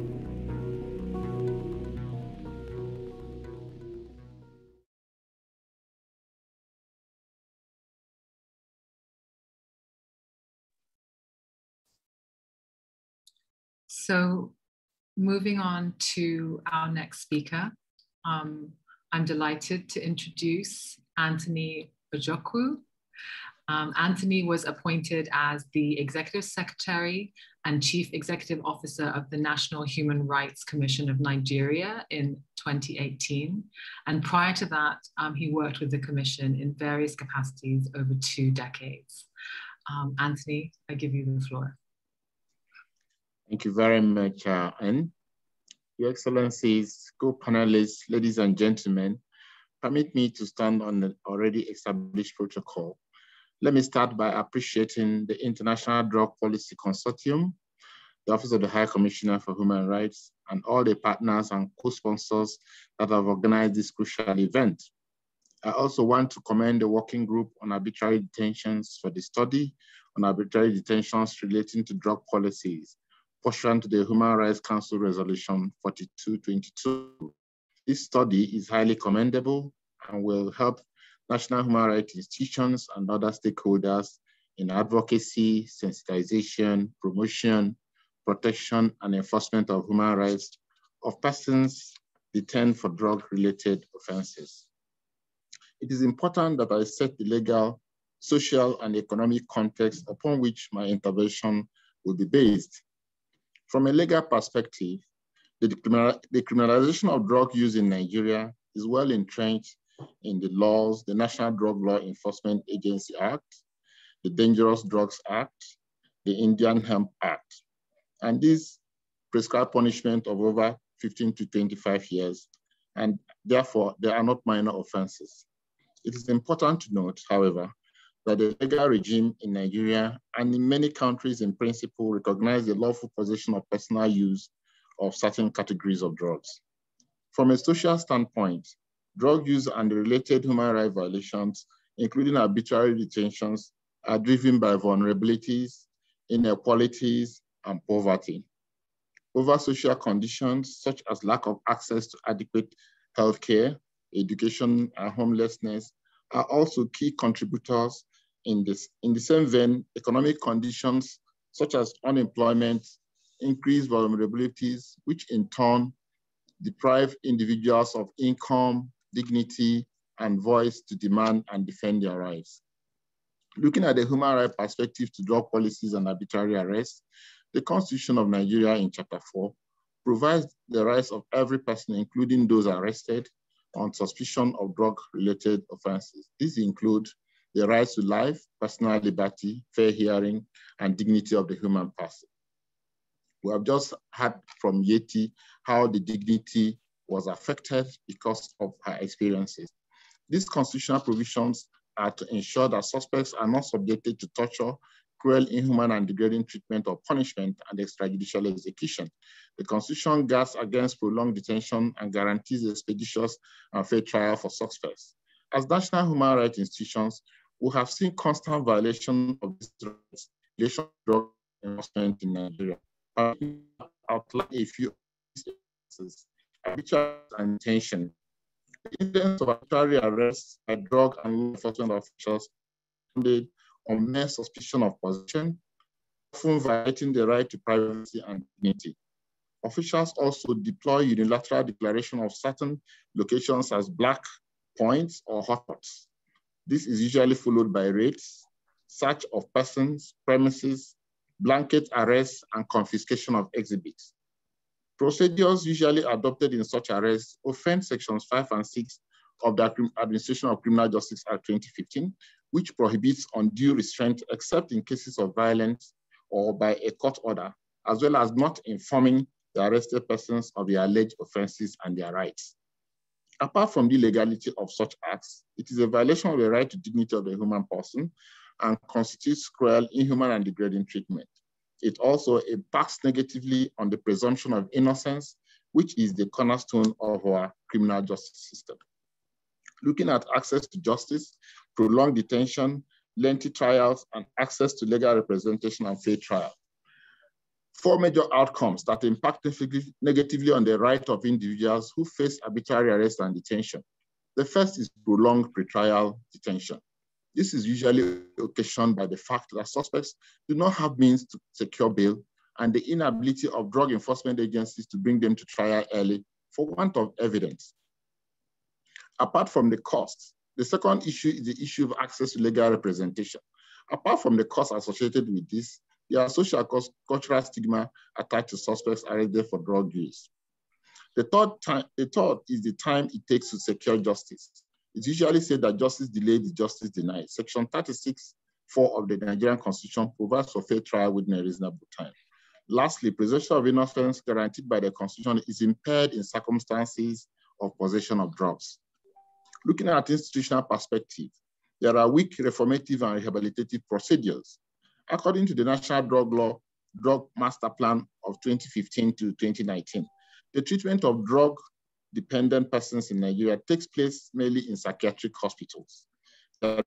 So moving on to our next speaker, um, I'm delighted to introduce Anthony Ojukwu. Um, Anthony was appointed as the Executive Secretary and Chief Executive Officer of the National Human Rights Commission of Nigeria in 2018. And prior to that, um, he worked with the Commission in various capacities over two decades. Um, Anthony, I give you the floor. Thank you very much, uh, Anne. Your Excellencies, co-panelists, ladies and gentlemen, permit me to stand on the already established protocol. Let me start by appreciating the International Drug Policy Consortium, the Office of the High Commissioner for Human Rights, and all the partners and co-sponsors that have organized this crucial event. I also want to commend the working group on arbitrary detentions for the study on arbitrary detentions relating to drug policies pursuant to the Human Rights Council Resolution 4222. This study is highly commendable and will help national human rights institutions and other stakeholders in advocacy, sensitization, promotion, protection, and enforcement of human rights of persons detained for drug-related offenses. It is important that I set the legal, social, and economic context upon which my intervention will be based. From a legal perspective, the, decriminalization of drug use in Nigeria is well entrenched in the laws, the National Drug Law Enforcement Agency Act, the Dangerous Drugs Act, the Indian Hemp Act. And these prescribe punishment of over 15 to 25 years, and therefore they are not minor offenses. It is important to note, however, that the legal regime in Nigeria and in many countries in principle recognize the lawful possession of personal use of certain categories of drugs. From a social standpoint, drug use and related human rights violations, including arbitrary detentions, are driven by vulnerabilities, inequalities, and poverty. Over social conditions, such as lack of access to adequate healthcare, education, and homelessness, are also key contributors in, this, in the same vein, economic conditions such as unemployment, increased vulnerabilities, which in turn deprive individuals of income, dignity, and voice to demand and defend their rights. Looking at the human rights perspective to drug policies and arbitrary arrests, the Constitution of Nigeria in Chapter 4 provides the rights of every person, including those arrested on suspicion of drug-related offenses. These include the rights to life, personal liberty, fair hearing, and dignity of the human person. We have just heard from Yati how the dignity was affected because of her experiences. These constitutional provisions are to ensure that suspects are not subjected to torture, cruel, inhuman, and degrading treatment or punishment and extrajudicial execution. The Constitution guards against prolonged detention and guarantees expeditious and fair trial for suspects. As national human rights institutions, we have seen constant violation of relation drug enforcement in Nigeria. I outline a few instances, arbitrary and intention. Incidents of arbitrary arrests by drug and law enforcement officials founded on mere suspicion of possession, often violating the right to privacy and dignity. Officials also deploy unilateral declaration of certain locations as black points or hotspots. This is usually followed by raids, search of persons, premises, blanket arrests, and confiscation of exhibits. Procedures usually adopted in such arrests offend sections five and six of the Administration of Criminal Justice Act 2015, which prohibits undue restraint except in cases of violence or by a court order, as well as not informing the arrested persons of the alleged offenses and their rights. Apart from the legality of such acts, it is a violation of the right to dignity of the human person and constitutes cruel, inhuman, and degrading treatment. It also impacts negatively on the presumption of innocence, which is the cornerstone of our criminal justice system. Looking at access to justice, prolonged detention, lengthy trials, and access to legal representation and fair trial. Four major outcomes that impact negatively on the right of individuals who face arbitrary arrest and detention. The first is prolonged pretrial detention. This is usually occasioned by the fact that suspects do not have means to secure bail and the inability of drug enforcement agencies to bring them to trial early for want of evidence. Apart from the costs, the second issue is the issue of access to legal representation. Apart from the costs associated with this, there are social cultural stigma attached to suspects arrested for drug use. The third, time, the third is the time it takes to secure justice. It's usually said that justice delayed is justice denied. Section 36, 4 of the Nigerian Constitution provides for fair trial within a reasonable time. Lastly, presumption of innocence guaranteed by the Constitution is impaired in circumstances of possession of drugs. Looking at institutional perspective, there are weak reformative and rehabilitative procedures. According to the National Drug Law Drug Master Plan of 2015 to 2019, the treatment of drug dependent persons in Nigeria takes place mainly in psychiatric hospitals.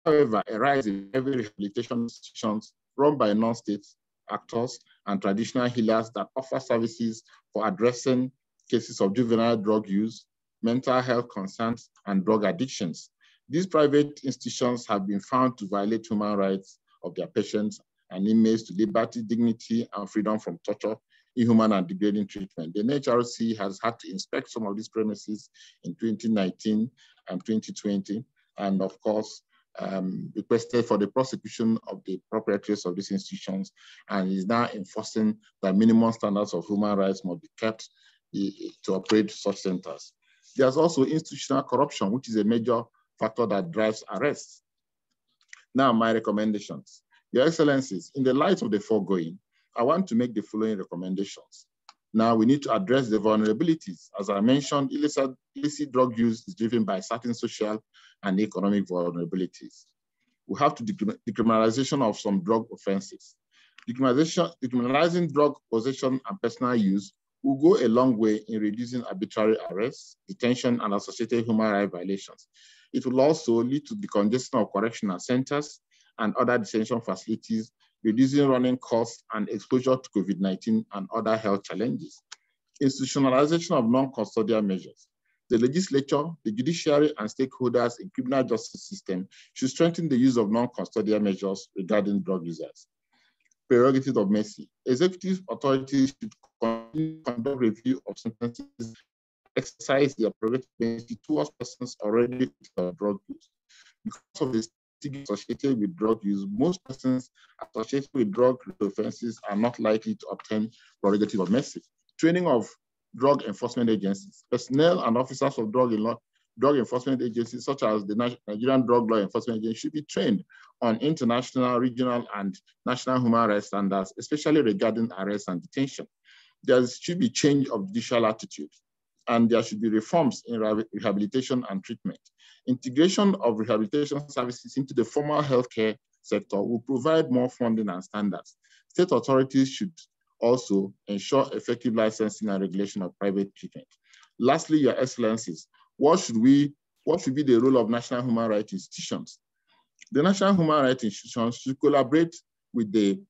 However, a rise in every rehabilitation institutions run by non-state actors and traditional healers that offer services for addressing cases of juvenile drug use, mental health concerns, and drug addictions. These private institutions have been found to violate human rights of their patients and inmates to liberty, dignity, and freedom from torture, inhuman and degrading treatment. The NHRC has had to inspect some of these premises in 2019 and 2020, and of course, um, requested for the prosecution of the proprietaries of these institutions and is now enforcing that minimum standards of human rights must be kept to operate such centers. There's also institutional corruption, which is a major factor that drives arrests. Now, my recommendations. Your Excellencies, in the light of the foregoing, I want to make the following recommendations. Now we need to address the vulnerabilities. As I mentioned, illicit, illicit drug use is driven by certain social and economic vulnerabilities. We have to decriminalization of some drug offenses. Decriminalization, decriminalizing drug possession and personal use will go a long way in reducing arbitrary arrests, detention, and associated human rights violations. It will also lead to the congestion of correctional centers and other detention facilities reducing running costs and exposure to COVID-19 and other health challenges. Institutionalization of non-custodial measures. The legislature, the judiciary, and stakeholders in criminal justice system should strengthen the use of non-custodial measures regarding drug users. Prerogative of mercy. Executive authorities should conduct review of sentences, exercise their prerogative towards persons already drug use. Because of this associated with drug use, most persons associated with drug offenses are not likely to obtain prerogative of mercy. Training of drug enforcement agencies, personnel and officers of drug, drug enforcement agencies, such as the Nigerian Drug Law Enforcement Agency, should be trained on international, regional, and national human rights standards, especially regarding arrest and detention. There should be change of judicial attitude, and there should be reforms in rehabilitation and treatment. Integration of rehabilitation services into the formal healthcare sector will provide more funding and standards. State authorities should also ensure effective licensing and regulation of private treatment. Lastly, Your Excellencies, what should we, what should be the role of national human rights institutions? The national human rights institutions should collaborate with the,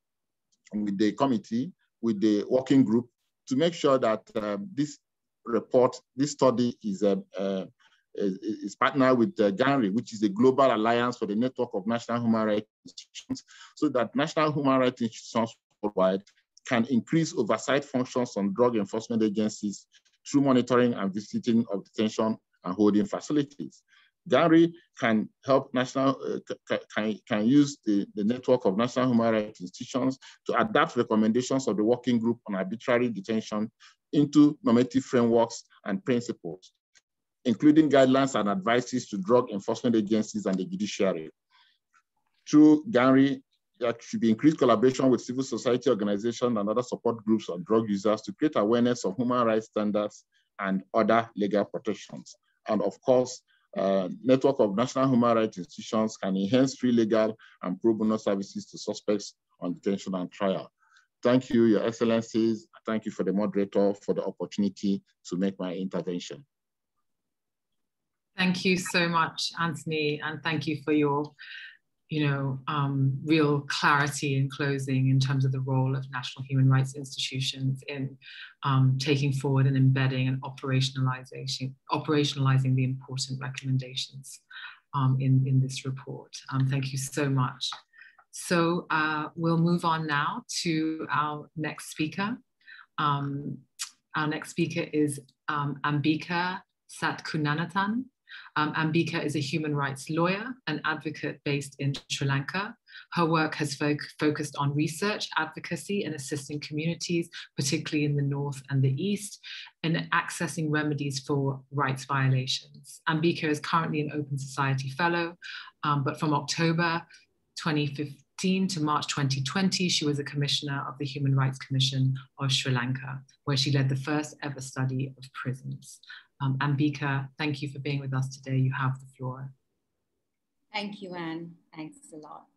with the committee, with the working group to make sure that um, this report, this study is uh, uh, is partnered with uh, GANHRI, which is a global alliance for the network of national human rights institutions, so that national human rights institutions worldwide can increase oversight functions on drug enforcement agencies through monitoring and visiting of detention and holding facilities. GANHRI can help national, uh, can, can use the, the network of national human rights institutions to adapt recommendations of the working group on arbitrary detention into normative frameworks and principles, including guidelines and advices to drug enforcement agencies and the judiciary. Through GANHRI, there should be increased collaboration with civil society organizations and other support groups on drug users to create awareness of human rights standards and other legal protections. And of course, uh, network of national human rights institutions can enhance free legal and pro bono services to suspects on detention and trial. Thank you, Your Excellencies. Thank you for the moderator for the opportunity to make my intervention. Thank you so much, Anthony, and thank you for your you know, um, real clarity in closing in terms of the role of national human rights institutions in um, taking forward and embedding and operationalizing, operationalizing the important recommendations um, in, in this report. Um, thank you so much. So uh, we'll move on now to our next speaker. Um, our next speaker is um, Ambika Satkunanathan. Um, Ambika is a human rights lawyer and advocate based in Sri Lanka. Her work has fo focused on research, advocacy, and assisting communities, particularly in the North and the East, in accessing remedies for rights violations. Ambika is currently an Open Society Fellow, um, but from October 2015 to March 2020, she was a commissioner of the Human Rights Commission of Sri Lanka, where she led the first ever study of prisons. Um, Ambika, thank you for being with us today. You have the floor. Thank you, Anne. Thanks a lot.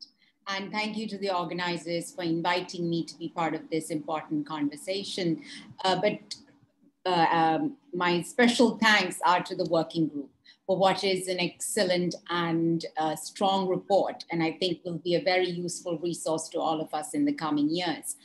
And thank you to the organizers for inviting me to be part of this important conversation. Uh, but uh, um, my special thanks are to the working group for what is an excellent and uh, strong report, and I think will be a very useful resource to all of us in the coming years.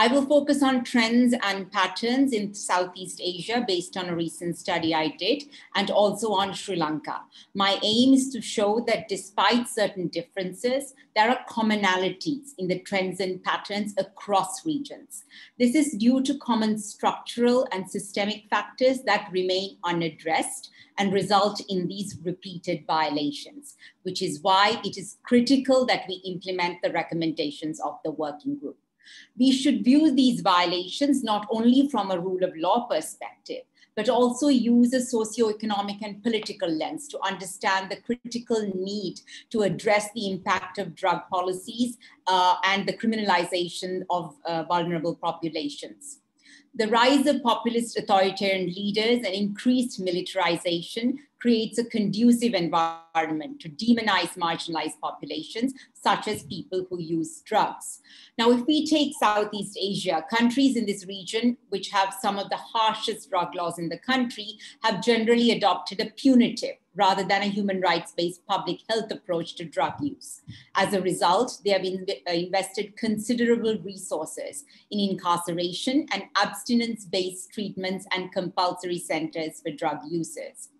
I will focus on trends and patterns in Southeast Asia based on a recent study I did, and also on Sri Lanka. My aim is to show that despite certain differences, there are commonalities in the trends and patterns across regions. This is due to common structural and systemic factors that remain unaddressed and result in these repeated violations, which is why it is critical that we implement the recommendations of the working group. We should view these violations not only from a rule of law perspective, but also use a socio-economic and political lens to understand the critical need to address the impact of drug policies uh, and the criminalization of uh, vulnerable populations. The rise of populist authoritarian leaders and increased militarization creates a conducive environment to demonize marginalized populations, such as people who use drugs. Now, if we take Southeast Asia, countries in this region, which have some of the harshest drug laws in the country, have generally adopted a punitive rather than a human rights-based public health approach to drug use. As a result, they have in, uh, invested considerable resources in incarceration and abstinence-based treatments and compulsory centers for drug users.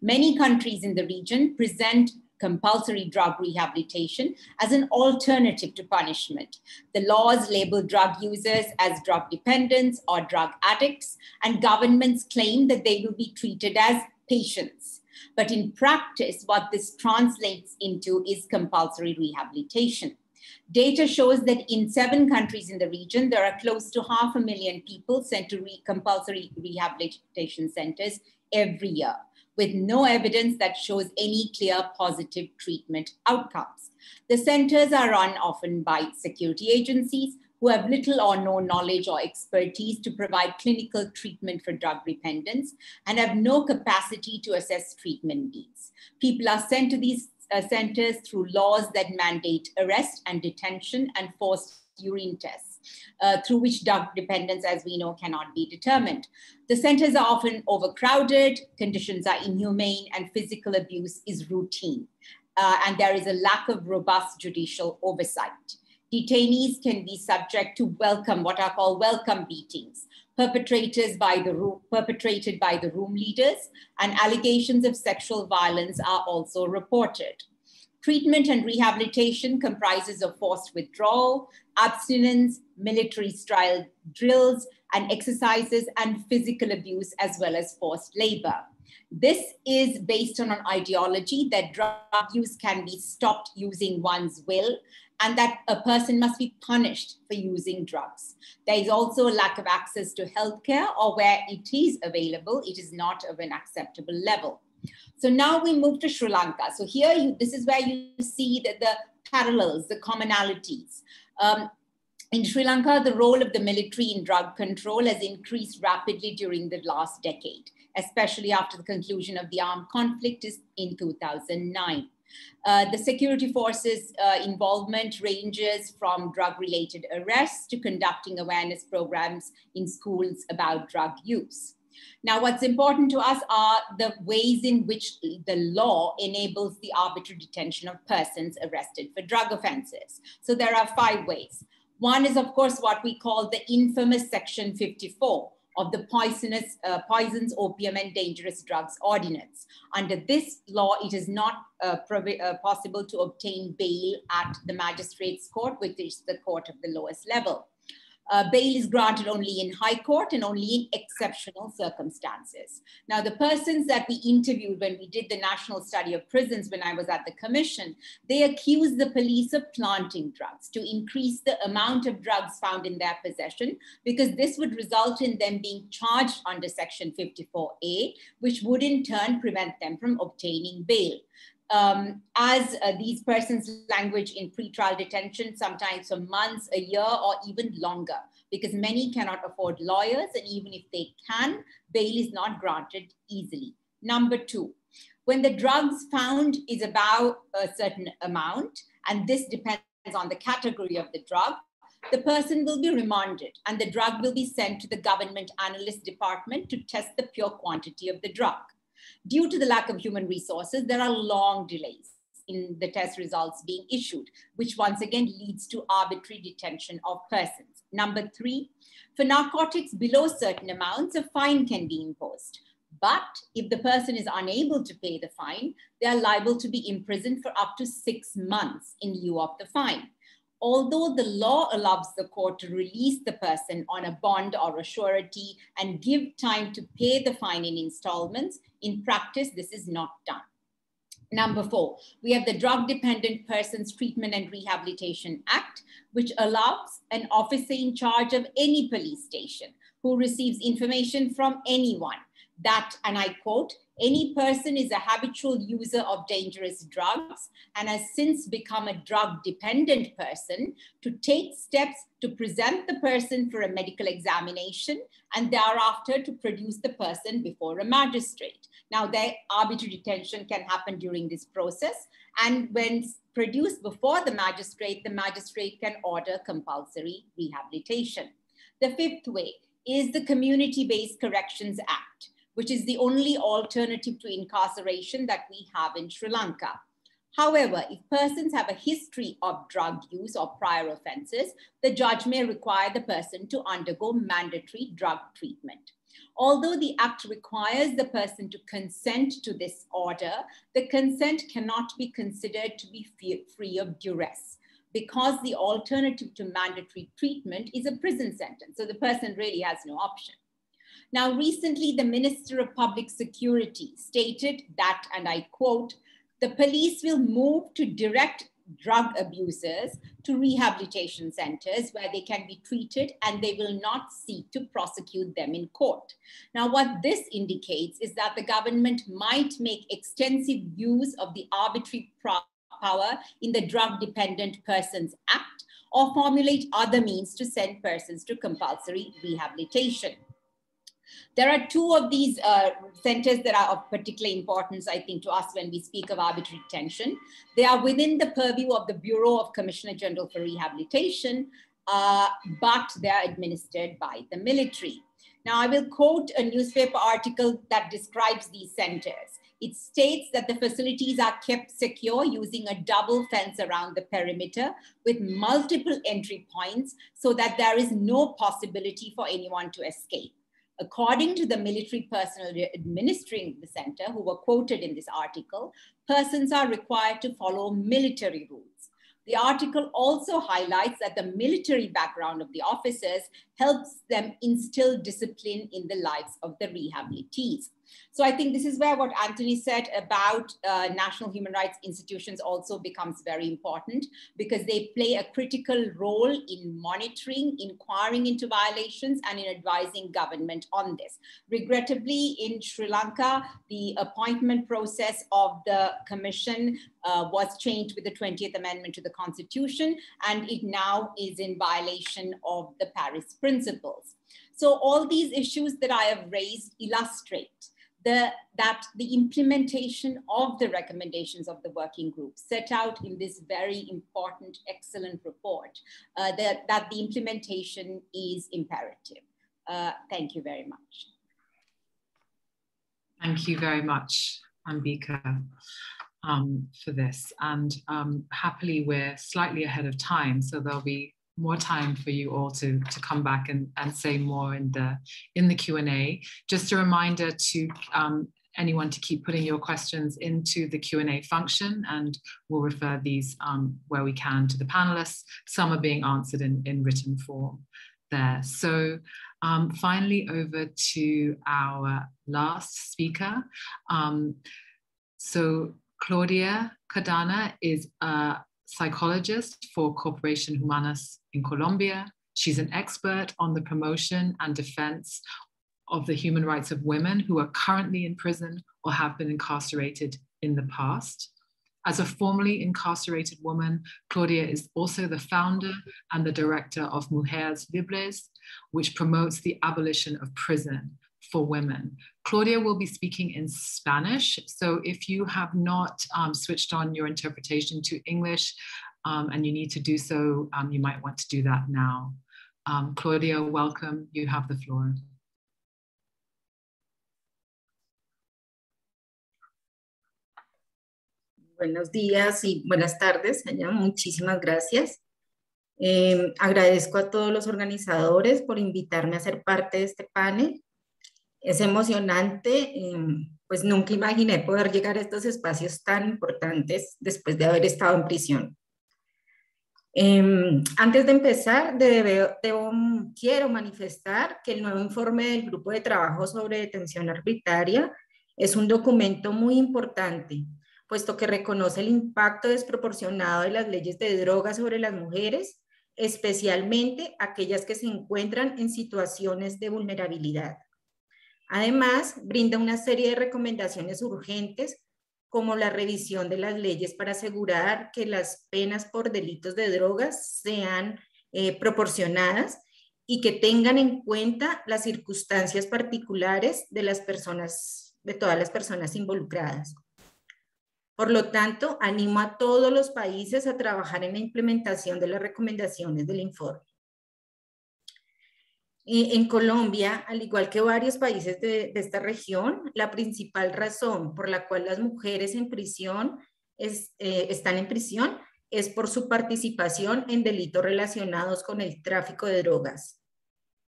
Many countries in the region present compulsory drug rehabilitation as an alternative to punishment. The laws label drug users as drug dependents or drug addicts, and governments claim that they will be treated as patients. But in practice, what this translates into is compulsory rehabilitation. Data shows that in seven countries in the region, there are close to half a million people sent to re compulsory rehabilitation centers every year, with no evidence that shows any clear positive treatment outcomes. The centers are run often by security agencies who have little or no knowledge or expertise to provide clinical treatment for drug dependence and have no capacity to assess treatment needs. People are sent to these uh, centers through laws that mandate arrest and detention and forced urine tests, uh, through which drug dependence, as we know, cannot be determined. The centers are often overcrowded, conditions are inhumane, and physical abuse is routine. Uh, and there is a lack of robust judicial oversight detainees can be subject to welcome, what are called welcome beatings, perpetrators by the room, perpetrated by the room leaders, and allegations of sexual violence are also reported. Treatment and rehabilitation comprises of forced withdrawal, abstinence, military style drills and exercises, and physical abuse, as well as forced labor. This is based on an ideology that drug use can be stopped using one's will and that a person must be punished for using drugs. There is also a lack of access to healthcare, or where it is available, it is not of an acceptable level. So now we move to Sri Lanka. So here, you, this is where you see that the parallels, the commonalities. Um, in Sri Lanka, the role of the military in drug control has increased rapidly during the last decade, especially after the conclusion of the armed conflict in 2009. Uh, the security forces uh, involvement ranges from drug related arrests to conducting awareness programs in schools about drug use. Now, what's important to us are the ways in which the law enables the arbitrary detention of persons arrested for drug offenses. So there are five ways. One is, of course, what we call the infamous Section 54 of the poisonous, uh, Poisons, Opium, and Dangerous Drugs Ordinance. Under this law, it is not uh, uh, possible to obtain bail at the magistrate's court, which is the court of the lowest level. Uh, bail is granted only in high court and only in exceptional circumstances. Now, the persons that we interviewed when we did the national study of prisons when I was at the commission, they accused the police of planting drugs to increase the amount of drugs found in their possession, because this would result in them being charged under Section 54A, which would in turn prevent them from obtaining bail um, as uh, these persons language in pretrial detention, sometimes for months, a year, or even longer, because many cannot afford lawyers, and even if they can, bail is not granted easily. Number two, when the drugs found is about a certain amount, and this depends on the category of the drug, the person will be remanded and the drug will be sent to the government analyst department to test the pure quantity of the drug. Due to the lack of human resources, there are long delays in the test results being issued, which once again leads to arbitrary detention of persons. Number three, for narcotics below certain amounts, a fine can be imposed. But if the person is unable to pay the fine, they are liable to be imprisoned for up to six months in lieu of the fine although the law allows the court to release the person on a bond or a surety and give time to pay the fine in installments, in practice, this is not done. Number four, we have the Drug Dependent Persons Treatment and Rehabilitation Act, which allows an officer in charge of any police station who receives information from anyone that, and I quote, any person is a habitual user of dangerous drugs and has since become a drug dependent person to take steps to present the person for a medical examination and thereafter to produce the person before a magistrate. Now, their arbitrary detention can happen during this process. And when produced before the magistrate, the magistrate can order compulsory rehabilitation. The fifth way is the Community Based Corrections Act which is the only alternative to incarceration that we have in Sri Lanka. However, if persons have a history of drug use or prior offenses, the judge may require the person to undergo mandatory drug treatment. Although the act requires the person to consent to this order, the consent cannot be considered to be free of duress because the alternative to mandatory treatment is a prison sentence. So the person really has no option. Now, recently, the Minister of Public Security stated that, and I quote, the police will move to direct drug abusers to rehabilitation centers where they can be treated and they will not seek to prosecute them in court. Now, what this indicates is that the government might make extensive use of the arbitrary power in the Drug Dependent Persons Act or formulate other means to send persons to compulsory rehabilitation. There are two of these uh, centers that are of particular importance, I think, to us when we speak of arbitrary detention. They are within the purview of the Bureau of Commissioner General for Rehabilitation, uh, but they are administered by the military. Now, I will quote a newspaper article that describes these centers. It states that the facilities are kept secure using a double fence around the perimeter with multiple entry points so that there is no possibility for anyone to escape. According to the military personnel administering the center, who were quoted in this article, persons are required to follow military rules. The article also highlights that the military background of the officers helps them instill discipline in the lives of the rehabilitees. So I think this is where what Anthony said about uh, national human rights institutions also becomes very important because they play a critical role in monitoring, inquiring into violations, and in advising government on this. Regrettably, in Sri Lanka, the appointment process of the commission uh, was changed with the 20th Amendment to the Constitution, and it now is in violation of the Paris Principles. So all these issues that I have raised illustrate the, that the implementation of the recommendations of the working group set out in this very important, excellent report, uh, that, that the implementation is imperative. Uh, thank you very much. Thank you very much, Ambika, um, for this. And um, happily, we're slightly ahead of time, so there'll be more time for you all to, to come back and, and say more in the in the Q&A. Just a reminder to um, anyone to keep putting your questions into the Q&A function and we'll refer these um, where we can to the panelists. Some are being answered in, in written form there. So um, finally over to our last speaker. Um, so Claudia Cardona is a psychologist for Corporación Humanas in Colombia. She's an expert on the promotion and defense of the human rights of women who are currently in prison or have been incarcerated in the past. As a formerly incarcerated woman, Claudia is also the founder and the director of Mujeres Libres, which promotes the abolition of prison for women. Claudia will be speaking in Spanish. So if you have not um, switched on your interpretation to English um, and you need to do so, um, you might want to do that now. Um, Claudia, welcome. You have the floor. Buenos días y buenas tardes. Muchísimas gracias. Eh, agradezco a todos los organizadores por invitarme a ser parte de este panel es emocionante, em, pues nunca imaginé poder llegar a estos espacios tan importantes después de haber estado en prisión. Em, antes de empezar, quiero manifestar que el nuevo informe del Grupo de Trabajo sobre Detención Arbitraria es un documento muy importante, puesto que reconoce el impacto desproporcionado de las leyes de drogas sobre las mujeres, especialmente aquellas que se encuentran en situaciones de vulnerabilidad. Además, brinda una serie de recomendaciones urgentes como la revisión de las leyes para asegurar que las penas por delitos de drogas sean eh, proporcionadas y que tengan en cuenta las circunstancias particulares de las personas, de todas las personas involucradas. Por lo tanto, animo a todos los países a trabajar en la implementación de las recomendaciones del informe. En Colombia, al igual que varios países de, esta región, la principal razón por la cual las mujeres en prisión eh, están en prisión es por su participación en delitos relacionados con el tráfico de drogas.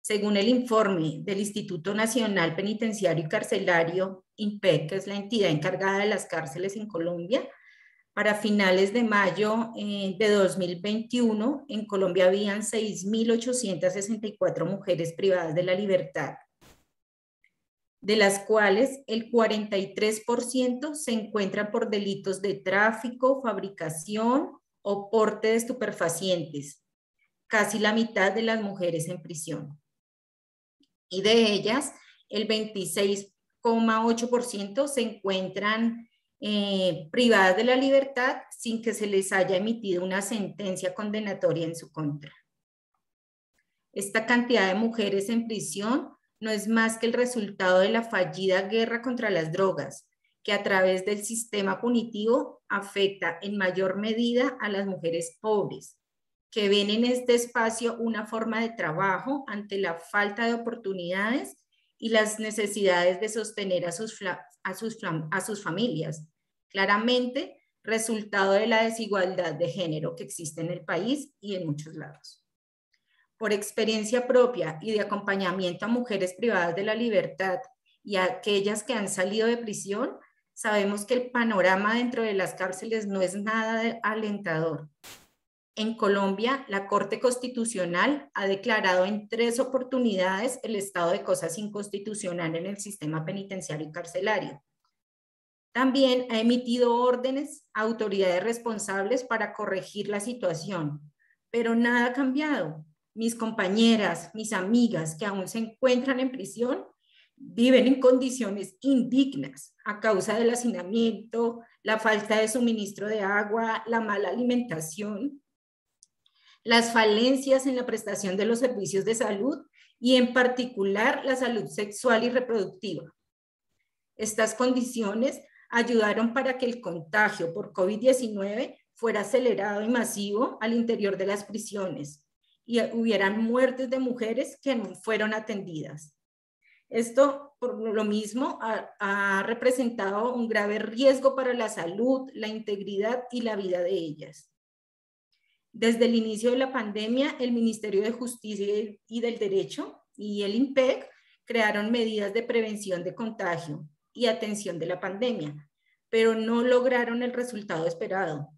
Según el informe del Instituto Nacional Penitenciario y Carcelario, INPEC, que es la entidad encargada de las cárceles en Colombia, para finales de mayo eh, de 2021, en Colombia habían 6.864 mujeres privadas de la libertad, de las cuales el 43% se encuentran por delitos de tráfico, fabricación o porte de estupefacientes, casi la mitad de las mujeres en prisión. Y de ellas, el 26,8% se encuentran eh, privadas de la libertad sin que se les haya emitido una sentencia condenatoria en su contra. Esta cantidad de mujeres en prisión no es más que el resultado de la fallida guerra contra las drogas, que a través del sistema punitivo afecta en mayor medida a las mujeres pobres, que ven en este espacio una forma de trabajo ante la falta de oportunidades y las necesidades de sostener a sus, a sus, a sus familias. Claramente, resultado de la desigualdad de género que existe en el país y en muchos lados. por experiencia propia y de acompañamiento a mujeres privadas de la libertad y a aquellas que han salido de prisión, sabemos que el panorama dentro de las cárceles no es nada alentador. En Colombia, la Corte Constitucional ha declarado en tres oportunidades el estado de cosas inconstitucional en el sistema penitenciario y carcelario. También ha emitido órdenes a autoridades responsables para corregir la situación, pero nada ha cambiado. Mis compañeras, mis amigas que aún se encuentran en prisión, viven en condiciones indignas a causa del hacinamiento, la falta de suministro de agua, la mala alimentación las falencias en la prestación de los servicios de salud y en particular la salud sexual y reproductiva. Estas condiciones ayudaron para que el contagio por COVID-19 fuera acelerado y masivo al interior de las prisiones y hubieran muertes de mujeres que no fueron atendidas. Esto, por lo mismo, ha, ha, representado un grave riesgo para la salud, la integridad y la vida de ellas. Desde el inicio de la pandemia, el Ministerio de Justicia y del Derecho y el INPEC crearon medidas de prevención de contagio y atención de la pandemia, pero no lograron el resultado esperado.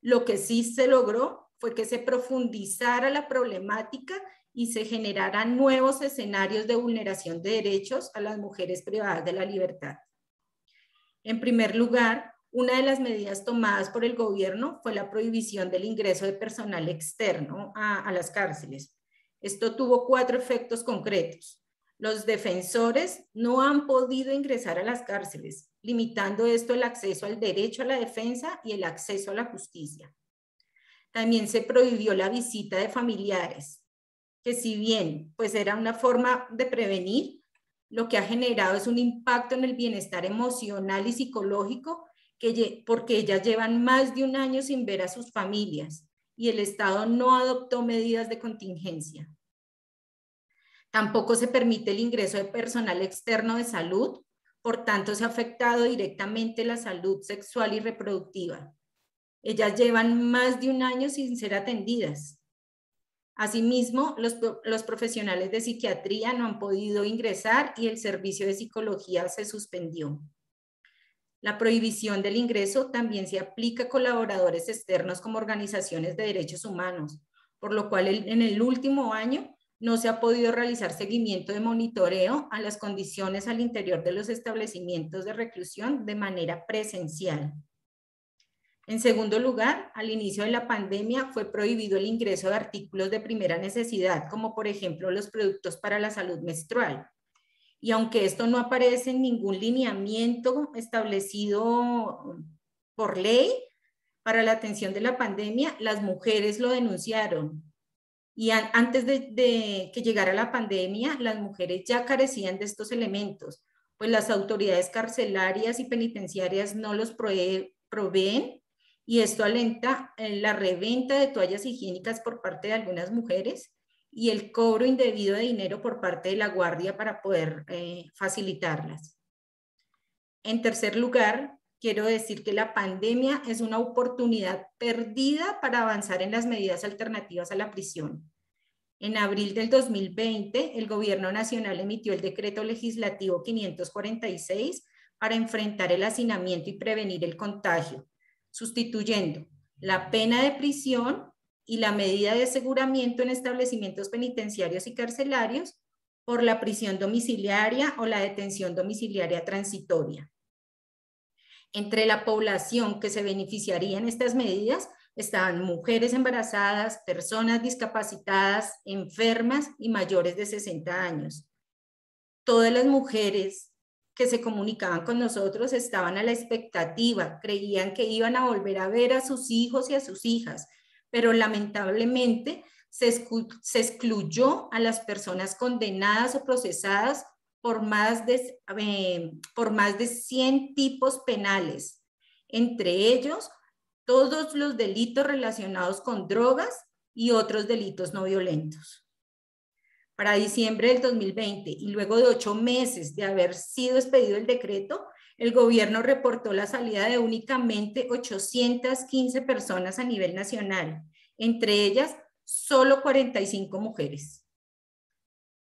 Lo que sí se logró fue que se profundizara la problemática y se generaran nuevos escenarios de vulneración de derechos a las mujeres privadas de la libertad. En primer lugar, una de las medidas tomadas por el gobierno fue la prohibición del ingreso de personal externo a, las cárceles. Esto tuvo cuatro efectos concretos. Los defensores no han podido ingresar a las cárceles, limitando esto el acceso al derecho a la defensa y el acceso a la justicia. También se prohibió la visita de familiares, que si bien pues era una forma de prevenir, lo que ha generado es un impacto en el bienestar emocional y psicológico porque ellas llevan más de un año sin ver a sus familias y el Estado no adoptó medidas de contingencia. Tampoco se permite el ingreso de personal externo de salud, por tanto se ha afectado directamente la salud sexual y reproductiva. Ellas llevan más de un año sin ser atendidas. Asimismo, los, los profesionales de psiquiatría no han podido ingresar y el servicio de psicología se suspendió. La prohibición del ingreso también se aplica a colaboradores externos como organizaciones de derechos humanos, por lo cual en el último año no se ha podido realizar seguimiento de monitoreo a las condiciones al interior de los establecimientos de reclusión de manera presencial. En segundo lugar, al inicio de la pandemia fue prohibido el ingreso de artículos de primera necesidad, como por ejemplo los productos para la salud menstrual, y aunque esto no aparece en ningún lineamiento establecido por ley para la atención de la pandemia, las mujeres lo denunciaron. Y antes de, que llegara la pandemia, las mujeres ya carecían de estos elementos, pues las autoridades carcelarias y penitenciarias no los proveen y esto alenta eh, la reventa de toallas higiénicas por parte de algunas mujeres y el cobro indebido de dinero por parte de la guardia para poder eh, facilitarlas. En tercer lugar, quiero decir que la pandemia es una oportunidad perdida para avanzar en las medidas alternativas a la prisión. En abril del 2020, el Gobierno Nacional emitió el decreto legislativo 546 para enfrentar el hacinamiento y prevenir el contagio, sustituyendo la pena de prisión y la medida de aseguramiento en establecimientos penitenciarios y carcelarios por la prisión domiciliaria o la detención domiciliaria transitoria. Entre la población que se beneficiaría en estas medidas estaban mujeres embarazadas, personas discapacitadas, enfermas y mayores de 60 años. Todas las mujeres que se comunicaban con nosotros estaban a la expectativa, creían que iban a volver a ver a sus hijos y a sus hijas, pero lamentablemente se, excluyó a las personas condenadas o procesadas por más, de, eh, por más de 100 tipos penales, entre ellos todos los delitos relacionados con drogas y otros delitos no violentos. Para diciembre del 2020 y luego de ocho meses de haber sido expedido el decreto, el gobierno reportó la salida de únicamente 815 personas a nivel nacional. Entre ellas, solo 45 mujeres.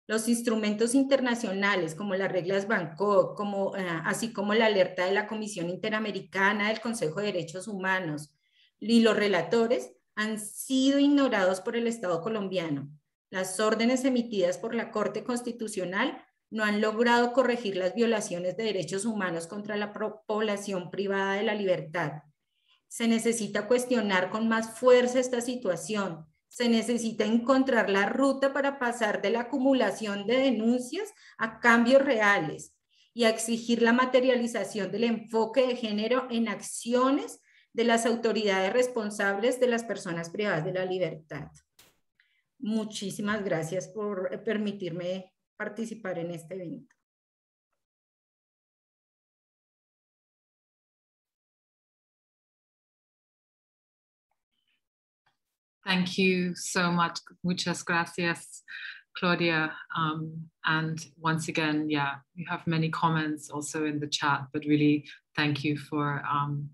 Los instrumentos internacionales como las reglas Bangkok, como, eh, así como la alerta de la Comisión Interamericana del Consejo de Derechos Humanos y los relatores han sido ignorados por el Estado colombiano. Las órdenes emitidas por la Corte Constitucional no han logrado corregir las violaciones de derechos humanos contra la población privada de la libertad. Se necesita cuestionar con más fuerza esta situación. Se necesita encontrar la ruta para pasar de la acumulación de denuncias a cambios reales y a exigir la materialización del enfoque de género en acciones de las autoridades responsables de las personas privadas de la libertad. Muchísimas gracias por permitirme participar en este evento. Thank you so much. Muchas gracias, Claudia. Um, and once again, yeah, you have many comments also in the chat, but really thank you for, um,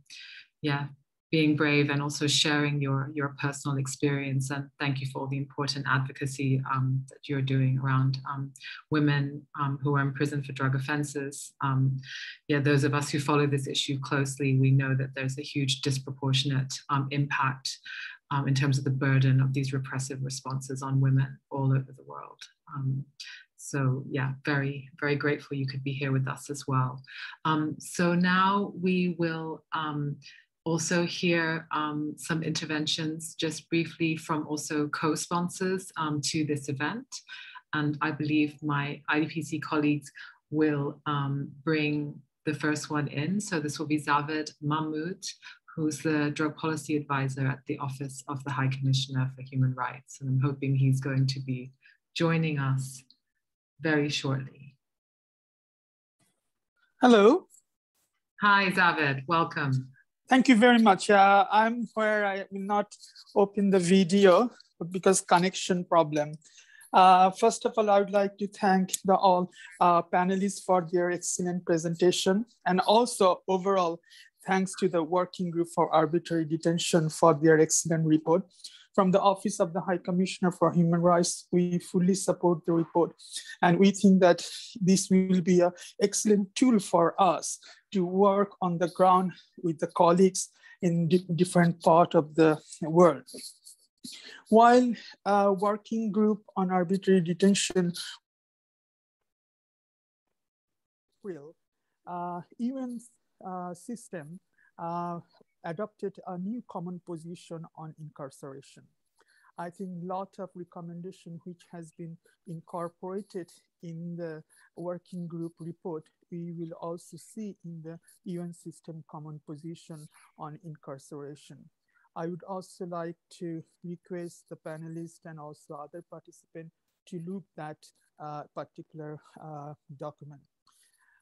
yeah, being brave and also sharing your, your personal experience. And thank you for all the important advocacy um, that you're doing around um, women um, who are in prison for drug offenses. Um, yeah, those of us who follow this issue closely, we know that there's a huge disproportionate um, impact um, in terms of the burden of these repressive responses on women all over the world. so yeah, very, very grateful you could be here with us as well. so now we will also hear um, some interventions just briefly from also co-sponsors um, to this event. And I believe my IDPC colleagues will um, bring the first one in. So this will be Zaved Mahmood, who's the drug policy advisor at the Office of the High Commissioner for Human Rights. And I'm hoping he's going to be joining us very shortly. Hello. Hi, Zaved, welcome. Thank you very much. Uh, I'm where I will not open the video because connection problem. Uh, first of all, I would like to thank the all uh, panelists for their excellent presentation and also overall thanks to the working group for arbitrary detention for their excellent report. From the Office of the High Commissioner for Human Rights, we fully support the report. And we think that this will be an excellent tool for us to work on the ground with the colleagues in different part of the world. While a working group on arbitrary detention will, uh, UN uh, system uh, adopted a new common position on incarceration. I think a lot of recommendation which has been incorporated in the working group report, we will also see in the UN system common position on incarceration. I would also like to request the panelists and also other participants to look at that uh, particular uh, document.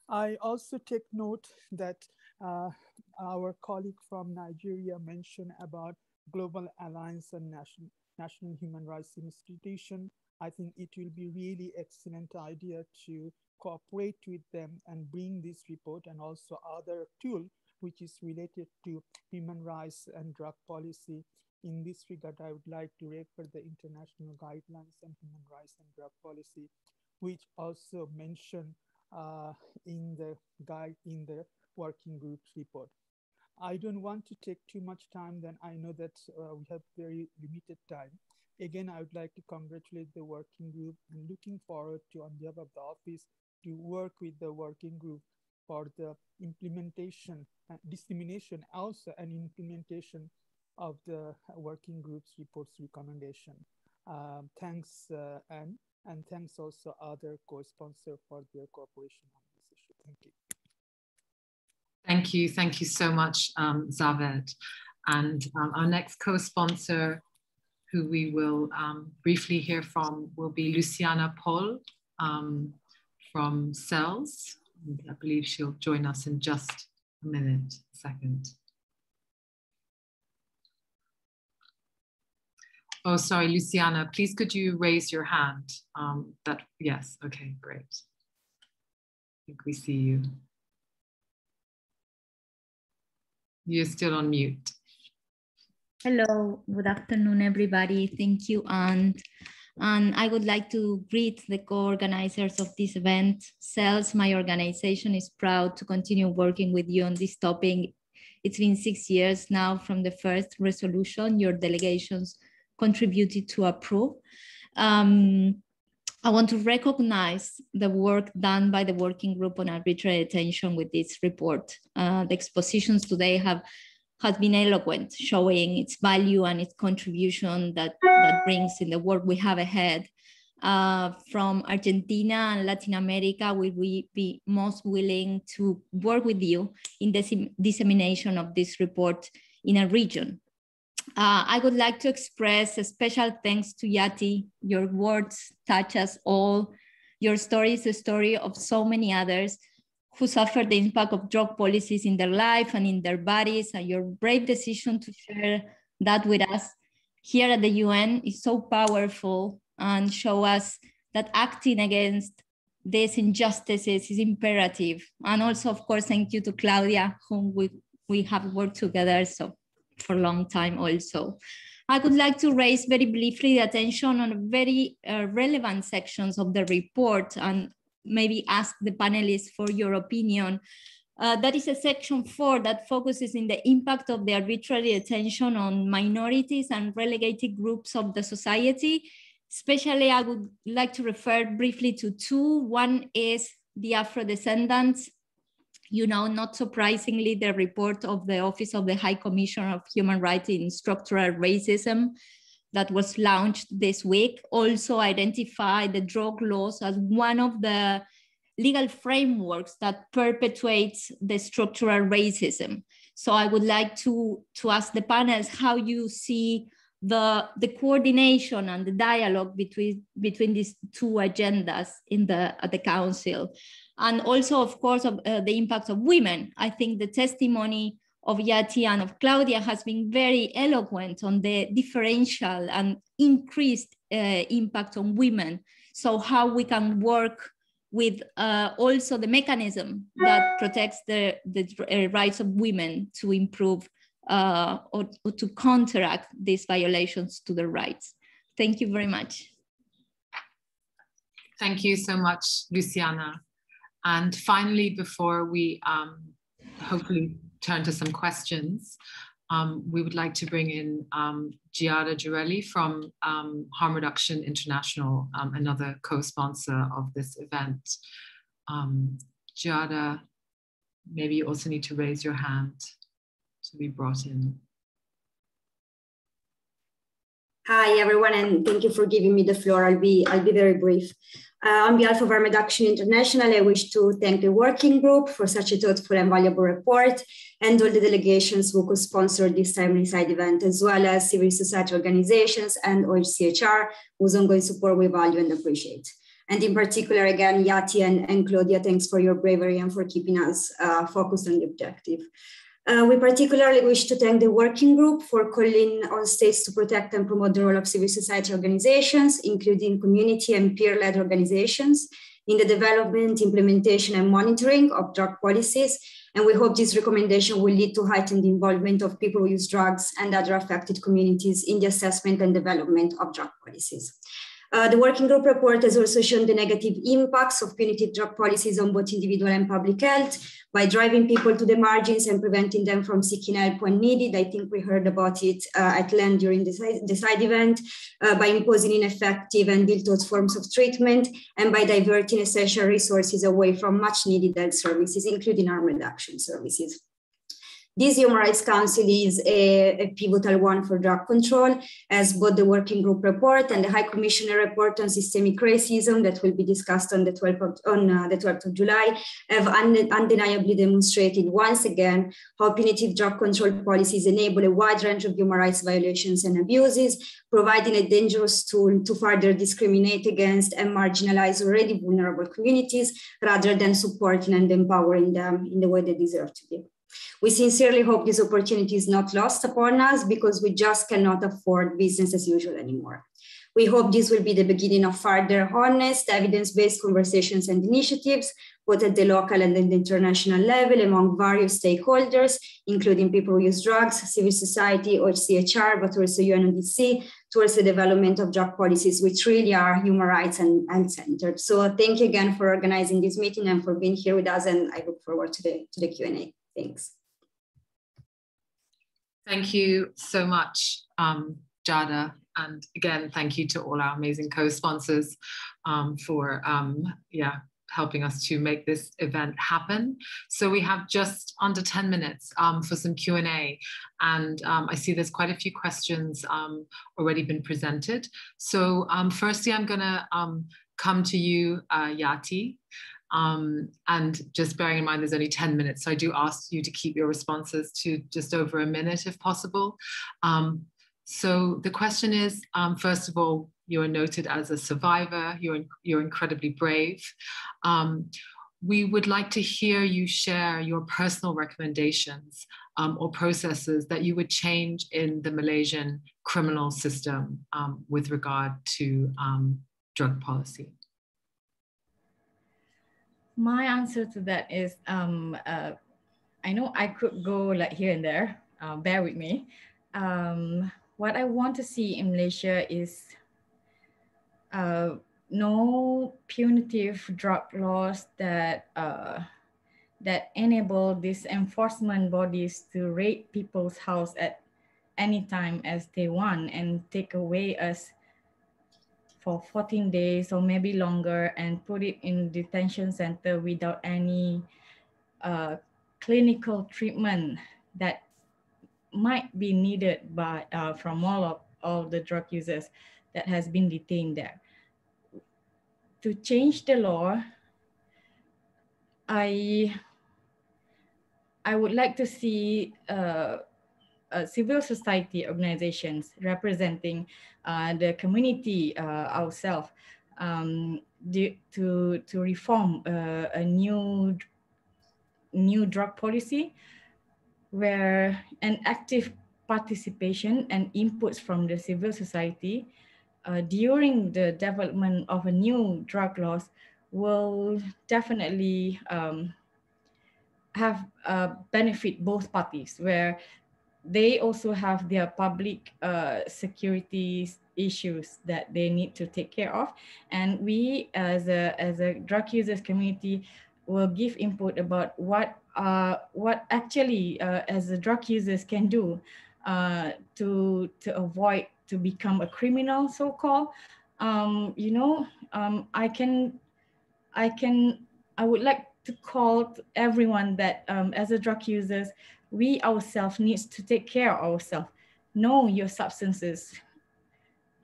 I also take note that our colleague from Nigeria mentioned about Global Alliance and National, National Human Rights Institution. I think it will be really excellent idea to cooperate with them and bring this report and also other tool which is related to human rights and drug policy. In this regard, I would like to refer the international guidelines on human rights and drug policy, which also mention uh, in the guide in the working groups report. I don't want to take too much time, then I know that uh, we have very limited time. Again, I would like to congratulate the working group and looking forward to, on behalf of the office, to work with the working group for the implementation, uh, dissemination, also an implementation of the working group's report's recommendation. Um, thanks, uh, Anne, and thanks also other co-sponsor for their cooperation on this issue. Thank you. Thank you. Thank you so much, um. And um, our next co-sponsor, who we will um, briefly hear from, will be Luciana Pol um, from CELS. I believe she'll join us in just a minute, a second. Oh, sorry, Luciana, please could you raise your hand? Um, that, yes, okay, great. I think we see you. You're still on mute. Hello, good afternoon, everybody. Thank you, and and I would like to greet the co-organizers of this event. CELS, my organization, is proud to continue working with you on this topic. It's been six years now from the first resolution your delegations contributed to approve. Um, I want to recognize the work done by the working group on arbitrary detention with this report. Uh, the expositions today have has been eloquent, showing its value and its contribution that, that brings in the work we have ahead. Uh, from Argentina and Latin America, we will be most willing to work with you in the dissemination of this report in a region? Uh, I would like to express a special thanks to Yati. Your words touch us all. Your story is a story of so many others who suffer the impact of drug policies in their life and in their bodies, and your brave decision to share that with us here at the UN is so powerful and show us that acting against these injustices is imperative. And also, of course, thank you to Claudia, whom we, we have worked together so for a long time also. I would like to raise very briefly the attention on very uh, relevant sections of the report and maybe ask the panelists for your opinion. Uh, that is a section four that focuses in the impact of the arbitrary detention on minorities and relegated groups of the society. Especially, I would like to refer briefly to two. One is the Afro-descendants. You know, not surprisingly, the report of the Office of the High Commissioner of Human Rights in Structural Racism that was launched this week also identified the drug laws as one of the legal frameworks that perpetuates the structural racism. So I would like to, to ask the panels how you see the, the coordination and the dialogue between, between these two agendas in the, at the council. And also, of course, of, uh, the impact of women. I think the testimony of Yati and of Claudia has been very eloquent on the differential and increased uh, impact on women. So how we can work with uh, also the mechanism that protects the, the uh, rights of women to improve uh, or, or, to counteract these violations to their rights. Thank you very much. Thank you so much, Luciana. And finally, before we um, hopefully turn to some questions, um, we would like to bring in um, Giada Girelli from um, Harm Reduction International, um, another co-sponsor of this event. Um, Giada, maybe you also need to raise your hand to be brought in. Hi everyone, and thank you for giving me the floor. I'll be I'll be very brief. Uh, on behalf of Harm Reduction International, I wish to thank the working group for such a thoughtful and valuable report and all the delegations who co-sponsored this timely side event, as well as civil society organizations and OHCHR, whose ongoing support we value and appreciate. And in particular, again, Yati and, and Claudia, thanks for your bravery and for keeping us uh, focused on the objective. Uh, we particularly wish to thank the working group for calling on states to protect and promote the role of civil society organizations, including community and peer-led organizations, in the development, implementation, and monitoring of drug policies. And we hope this recommendation will lead to heightened involvement of people who use drugs and other affected communities in the assessment and development of drug policies. Uh, the working group report has also shown the negative impacts of punitive drug policies on both individual and public health by driving people to the margins and preventing them from seeking help when needed. I think we heard about it uh, at length during the side, the side event, uh, by imposing ineffective and ill-thought forms of treatment, and by diverting essential resources away from much needed health services, including harm reduction services. This Human Rights Council is a, a, pivotal one for drug control, as both the Working Group report and the High Commissioner report on systemic racism that will be discussed on the 12th of, on, uh, the 12th of July have undeniably demonstrated once again how punitive drug control policies enable a wide range of human rights violations and abuses, providing a dangerous tool to further discriminate against and marginalize already vulnerable communities rather than supporting and empowering them in the way they deserve to be. We sincerely hope this opportunity is not lost upon us because we just cannot afford business as usual anymore. We hope this will be the beginning of further honest, evidence based conversations and initiatives both at the local and the international level among various stakeholders, including people who use drugs, civil society, OHCHR, but also UNODC, towards the development of drug policies, which really are human rights and, and centered. So thank you again for organizing this meeting and for being here with us. And I look forward to the, to the Q&A. Thanks. Thank you so much, um, Giada. And again, thank you to all our amazing co-sponsors um, for um, yeah, helping us to make this event happen. So we have just under 10 minutes um, for some Q&A. And um, I see there's quite a few questions um, already been presented. So um, firstly, I'm gonna um, come to you, uh, Yati. Um, and just bearing in mind there's only 10 minutes, so I do ask you to keep your responses to just over a minute if possible. so the question is, first of all, you're noted as a survivor. You're, you're incredibly brave. Um, we would like to hear you share your personal recommendations um, or processes that you would change in the Malaysian criminal system um, with regard to um, drug policy. My answer to that is um, uh, I know I could go like here and there, uh, bear with me. Um, what I want to see in Malaysia is uh, no punitive drug laws that uh, that enable these enforcement bodies to raid people's house at any time as they want and take away us for 14 days or maybe longer and put it in detention center without any uh, clinical treatment that might be needed by uh, from all of all the drug users that has been detained there. To change the law, I I would like to see uh, uh, civil society organizations representing uh, the community uh, ourselves um, to to reform uh, a new new drug policy where an active participation and inputs from the civil society during the development of a new drug laws will definitely um, have uh, benefit both parties where they also have their public uh, security issues that they need to take care of. And we as a as a drug users community will give input about what uh, what actually uh, as a drug users can do uh, to to avoid to become a criminal, so-called, um, you know, um, I can, I can, I would like to call to everyone that um, as a drug users, we ourselves needs to take care of ourselves, know your substances,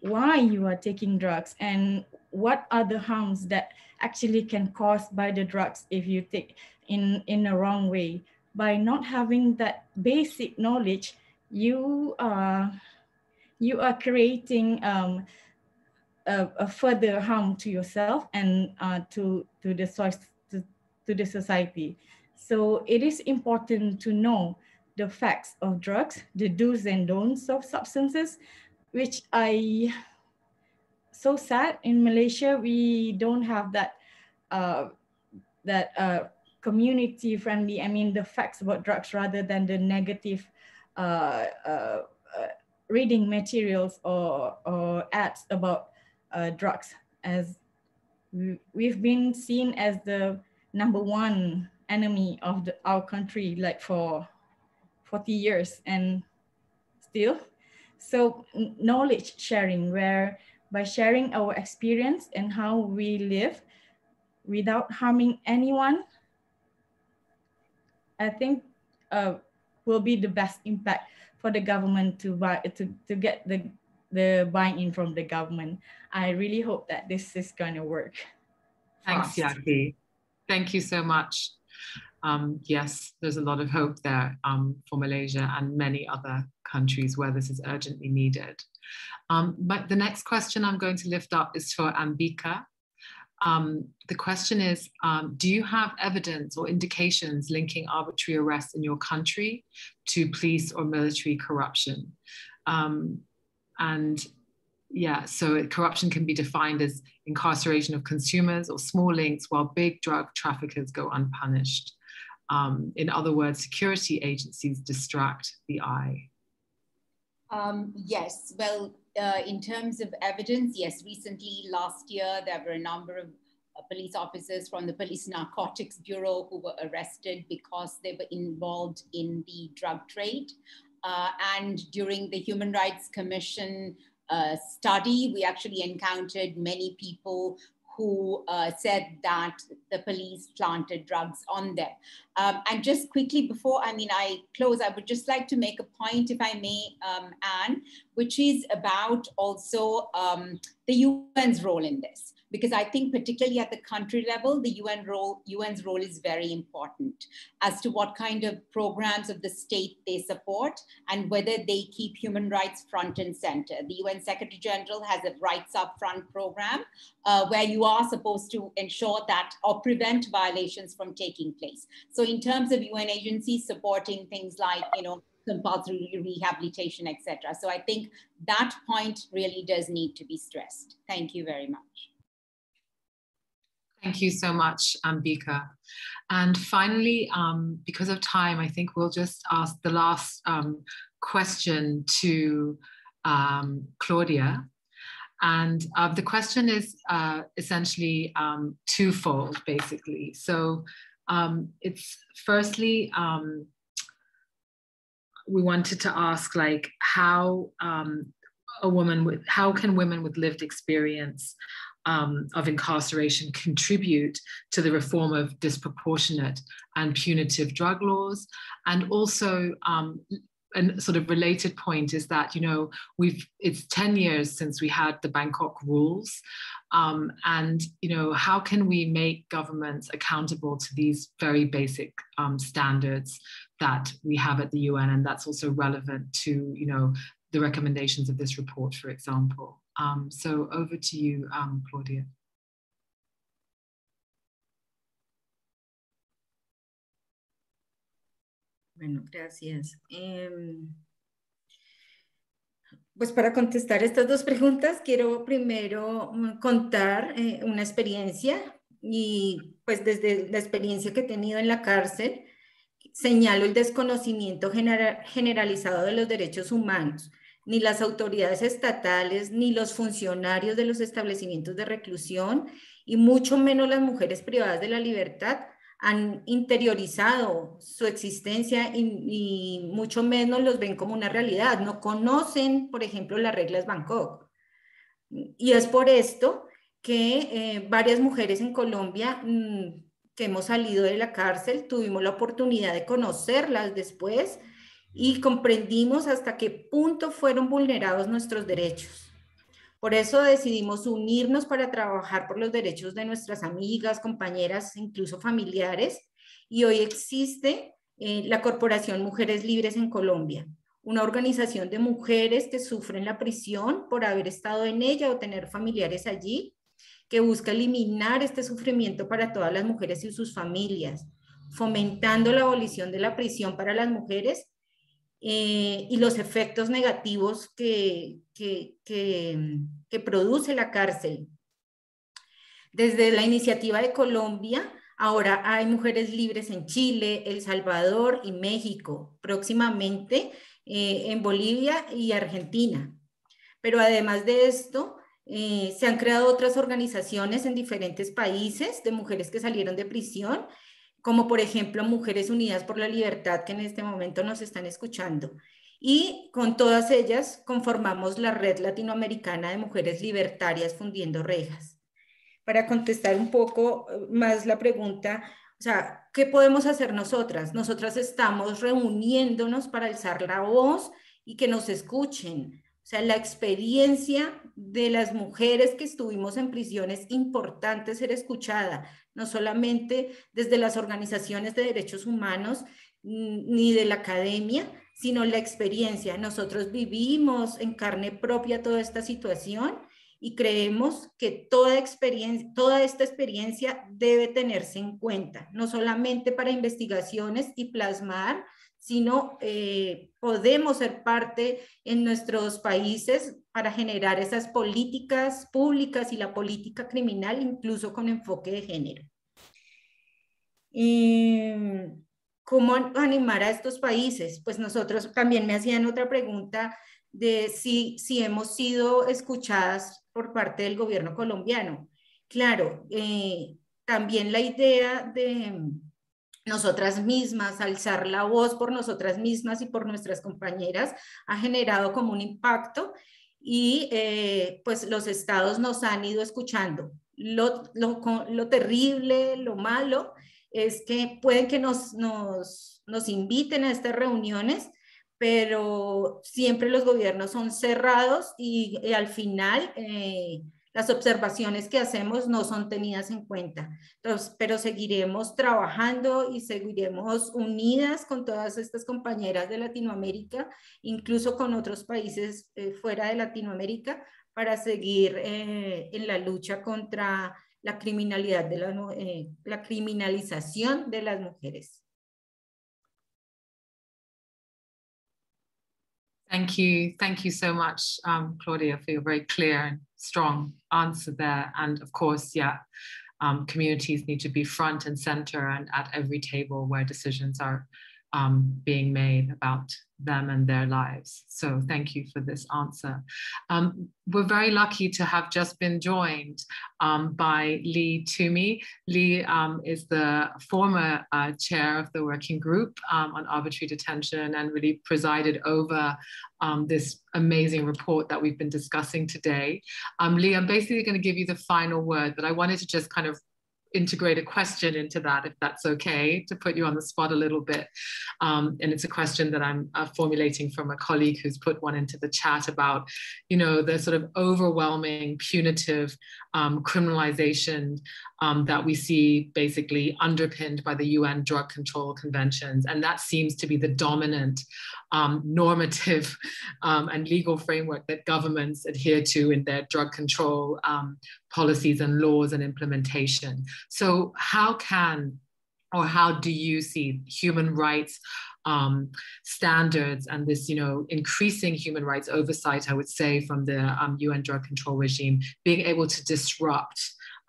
why you are taking drugs and what are the harms that actually can cause by the drugs if you take in, in a wrong way. By not having that basic knowledge, you are you are creating um, a, a, further harm to yourself and uh, to, to, the, to, to the society. So it is important to know the facts of drugs, the do's and don'ts of substances, which I, so sad. In Malaysia, we don't have that, uh, that uh, community friendly, I mean the facts about drugs rather than the negative uh, uh, reading materials or, or ads about uh, drugs. As we've been seen as the number one enemy of the, our country like for 40 years and still. So knowledge sharing where by sharing our experience and how we live without harming anyone, I think uh, will be the best impact for the government to buy to, to get the the buy-in from the government. I really hope that this is going to work. Thanks, Yati. Thank you so much. Um, yes, there's a lot of hope there um, for Malaysia and many other countries where this is urgently needed. Um, but the next question I'm going to lift up is for Ambika. Um, the question is, um, do you have evidence or indications linking arbitrary arrests in your country to police or military corruption? Um, and yeah, so corruption can be defined as incarceration of consumers or small links while big drug traffickers go unpunished. Um, in other words, security agencies distract the eye. Um, yes, well, uh, in terms of evidence, yes, recently last year, there were a number of uh, police officers from the Police Narcotics Bureau who were arrested because they were involved in the drug trade. Uh, and during the Human Rights Commission uh, study, we actually encountered many people who uh, said that the police planted drugs on them. Um, and just quickly before, I mean, I close, I would just like to make a point, if I may, um, Anne, which is about also um, the UN's role in this because I think particularly at the country level, the UN role, UN's role is very important as to what kind of programs of the state they support and whether they keep human rights front and center. The UN Secretary General has a Rights Up Front program uh, where you are supposed to ensure that or prevent violations from taking place. So in terms of UN agencies supporting things like, you know, compulsory rehabilitation, etc. So I think that point really does need to be stressed. Thank you very much. Thank you so much, Ambika. And finally, um, because of time, I think we'll just ask the last um, question to um, Claudia. And uh, the question is uh, essentially um, twofold, basically. So um, it's firstly, um, we wanted to ask like how a woman with, how can women with lived experience um, of incarceration contribute to the reform of disproportionate and punitive drug laws. And also, um, a sort of related point is that you know we've it's 10 years since we had the bangkok rules. Um, and you know how can we make governments accountable to these very basic um, standards that we have at the un and that's also relevant to you know the recommendations of this report for example um, so over to you, um, Claudia. Bueno, gracias. Eh, pues para contestar estas dos preguntas, quiero primero mm, contar eh, una experiencia y pues desde la experiencia que he tenido en la cárcel, señalo el desconocimiento generalizado de los derechos humanos ni las autoridades estatales, ni los funcionarios de los establecimientos de reclusión, y mucho menos las mujeres privadas de la libertad han interiorizado su existencia y, mucho menos los ven como una realidad. No conocen, por ejemplo, las reglas Bangkok. Y es por esto que eh, varias mujeres en Colombia mm, que hemos salido de la cárcel tuvimos la oportunidad de conocerlas después y comprendimos hasta qué punto fueron vulnerados nuestros derechos. Por eso decidimos unirnos para trabajar por los derechos de nuestras amigas, compañeras, incluso familiares. Y hoy existe eh, la Corporación Mujeres Libres en Colombia, una organización de mujeres que sufren la prisión por haber estado en ella o tener familiares allí, que busca eliminar este sufrimiento para todas las mujeres y sus familias, fomentando la abolición de la prisión para las mujeres eh, y los efectos negativos que, que, que, produce la cárcel. Desde la iniciativa de Colombia, ahora hay mujeres libres en Chile, El Salvador y México, próximamente eh, en Bolivia y Argentina. Pero además de esto, eh, se han creado otras organizaciones en diferentes países de mujeres que salieron de prisión como por ejemplo Mujeres Unidas por la Libertad, que en este momento nos están escuchando. Y con todas ellas conformamos la Red Latinoamericana de Mujeres Libertarias Fundiendo Rejas. Para contestar un poco eh, más la pregunta, o sea, ¿qué podemos hacer nosotras? Nosotras estamos reuniéndonos para alzar la voz y que nos escuchen. O sea, la experiencia de las mujeres que estuvimos en prisión es importante ser escuchada no solamente desde las organizaciones de derechos humanos ni de la academia, sino la experiencia. Nosotros vivimos en carne propia toda esta situación y creemos que toda, experiencia, toda esta experiencia debe tenerse en cuenta, no solamente para investigaciones y plasmar sino eh, podemos ser parte en nuestros países para generar esas políticas públicas y la política criminal, incluso con enfoque de género. ¿Cómo animar a estos países? Pues nosotros también me hacían otra pregunta de si, si hemos sido escuchadas por parte del gobierno colombiano. Claro, eh, también la idea de nosotras mismas, alzar la voz por nosotras mismas y por nuestras compañeras ha generado como un impacto y eh, pues los estados nos han ido escuchando. Lo, lo, lo, terrible, lo malo es que pueden que nos, nos, nos inviten a estas reuniones, pero siempre los gobiernos son cerrados y, al final eh, las observaciones que hacemos no son tenidas en cuenta. Pero seguiremos trabajando y seguiremos unidas con todas estas compañeras de Latinoamérica, incluso con otros países eh, fuera de Latinoamérica, para seguir eh, en la lucha contra la criminalidad de la, la criminalización de las mujeres. Thank you. Thank you so much, um, Claudia, for your very clear and strong answer there. And of course, yeah, um, communities need to be front and center and at every table where decisions are um, being made about them and their lives. So thank you for this answer. Um, we're very lucky to have just been joined um, by Leigh Toomey. Leigh um, is the former uh, chair of the working group um, on arbitrary detention and really presided over um, this amazing report that we've been discussing today. Um, Leigh, I'm basically going to give you the final word, but I wanted to just kind of integrate a question into that, if that's okay, to put you on the spot a little bit. Um, and it's a question that I'm uh, formulating from a colleague who's put one into the chat about, you know, the sort of overwhelming punitive um, criminalization um, that we see basically underpinned by the UN drug control conventions. And that seems to be the dominant um, normative [laughs] um, and legal framework that governments adhere to in their drug control um, policies and laws and implementation. So, how can or how do you see human rights um, standards and this, you know, increasing human rights oversight, I would say, from the um, UN drug control regime, being able to disrupt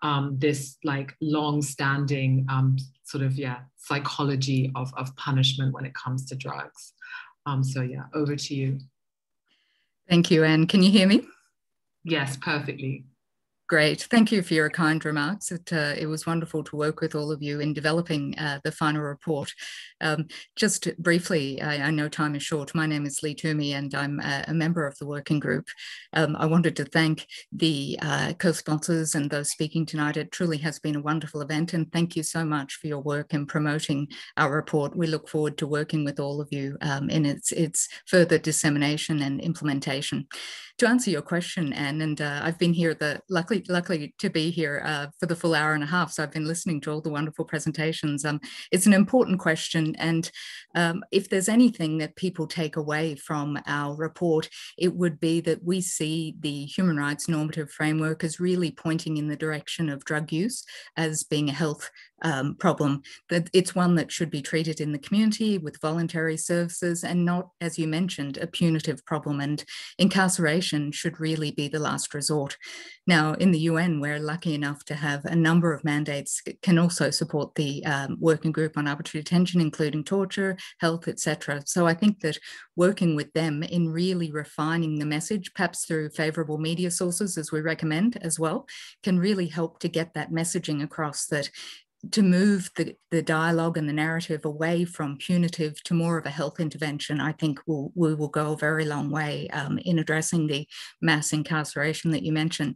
um, this like long-standing um, sort of yeah psychology of, of punishment when it comes to drugs. Um, so yeah, over to you. Thank you, Anne. Can you hear me? Yes, perfectly. Great. Thank you for your kind remarks. It, uh, it was wonderful to work with all of you in developing uh, the final report. Um, just briefly, I, I, know time is short. My name is Leigh Toomey and I'm a, a member of the working group. Um, I wanted to thank the uh, co-sponsors and those speaking tonight. It truly has been a wonderful event and thank you so much for your work in promoting our report. We look forward to working with all of you um, in its, its further dissemination and implementation to answer your question, Anne, and uh, I've been here the luckily luckily to be here uh, for the full hour and a half. So I've been listening to all the wonderful presentations. Um, it's an important question, and um, if there's anything that people take away from our report, it would be that we see the human rights normative framework as really pointing in the direction of drug use as being a health um, problem, that it's one that should be treated in the community with voluntary services and not, as you mentioned, a punitive problem. And incarceration should really be the last resort. Now, in the UN, we're lucky enough to have a number of mandates that can also support the um, working group on arbitrary detention, including torture, health, etc. So I think that working with them in really refining the message, perhaps through favorable media sources, as we recommend as well, can really help to get that messaging across that to move the, the dialogue and the narrative away from punitive to more of a health intervention, I think will, we will go a very long way um, in addressing the mass incarceration that you mentioned.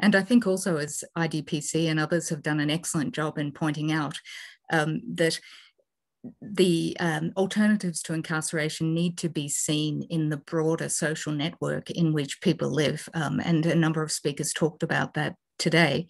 And I think also as IDPC and others have done an excellent job in pointing out um, that the um, alternatives to incarceration need to be seen in the broader social network in which people live. Um, and a number of speakers talked about that today.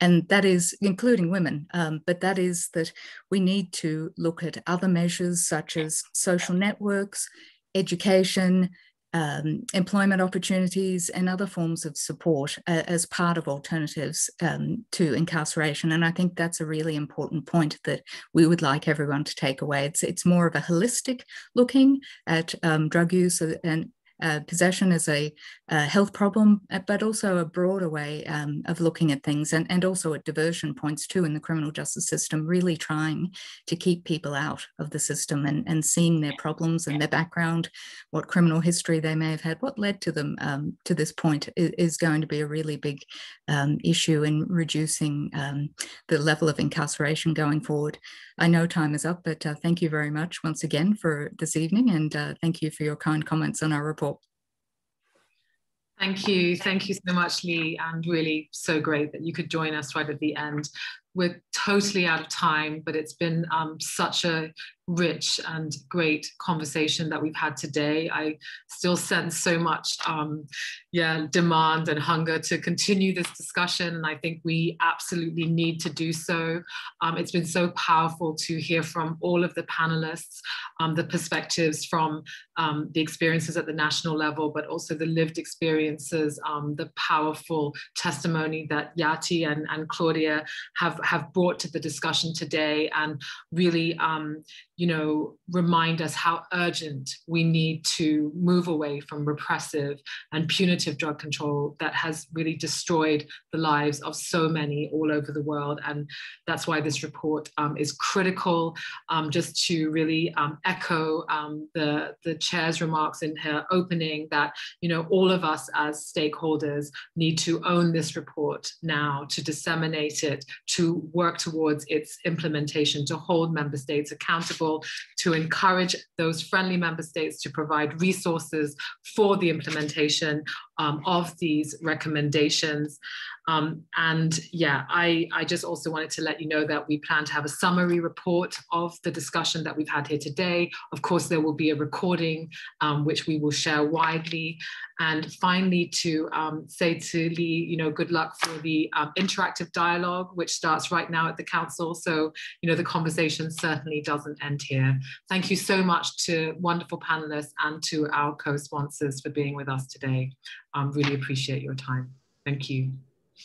And that is including women, um, but that is that we need to look at other measures such as social networks, education, um, employment opportunities and other forms of support uh, as part of alternatives um, to incarceration. And I think that's a really important point that we would like everyone to take away. It's, it's more of a holistic looking at um, drug use and uh, possession as a, a, health problem, uh, but also a broader way um, of looking at things and, and also at diversion points too in the criminal justice system, really trying to keep people out of the system and, and seeing their problems and their background, what criminal history they may have had, what led to them um, to this point is, is, going to be a really big um, issue in reducing um, the level of incarceration going forward. I know time is up, but uh, thank you very much once again for this evening and uh, thank you for your kind comments on our report. Thank you. Thank you so much, Leigh. And really so great that you could join us right at the end. We're totally out of time, but it's been um, such a rich and great conversation that we've had today. I still sense so much, um, yeah, demand and hunger to continue this discussion, and I think we absolutely need to do so. Um, it's been so powerful to hear from all of the panelists, um, the perspectives from um, the experiences at the national level, but also the lived experiences, um, the powerful testimony that Yati and, and Claudia have, have brought to the discussion today, and really um, you know, remind us how urgent we need to move away from repressive and punitive drug control that has really destroyed the lives of so many all over the world. And that's why this report um, is critical. Um, just to really um, echo um, the, the chair's remarks in her opening that, you know, all of us as stakeholders need to own this report now, to disseminate it, to work towards its implementation, to hold member states accountable to encourage those friendly member states to provide resources for the implementation um, of these recommendations. Um, and yeah, I, I just also wanted to let you know that we plan to have a summary report of the discussion that we've had here today. Of course, there will be a recording, um, which we will share widely. And finally, to um, say to Leigh, you know, good luck for the um, interactive dialogue, which starts right now at the council. So, you know, the conversation certainly doesn't end here. Thank you so much to wonderful panelists and to our co-sponsors for being with us today. Um, really appreciate your time. Thank you.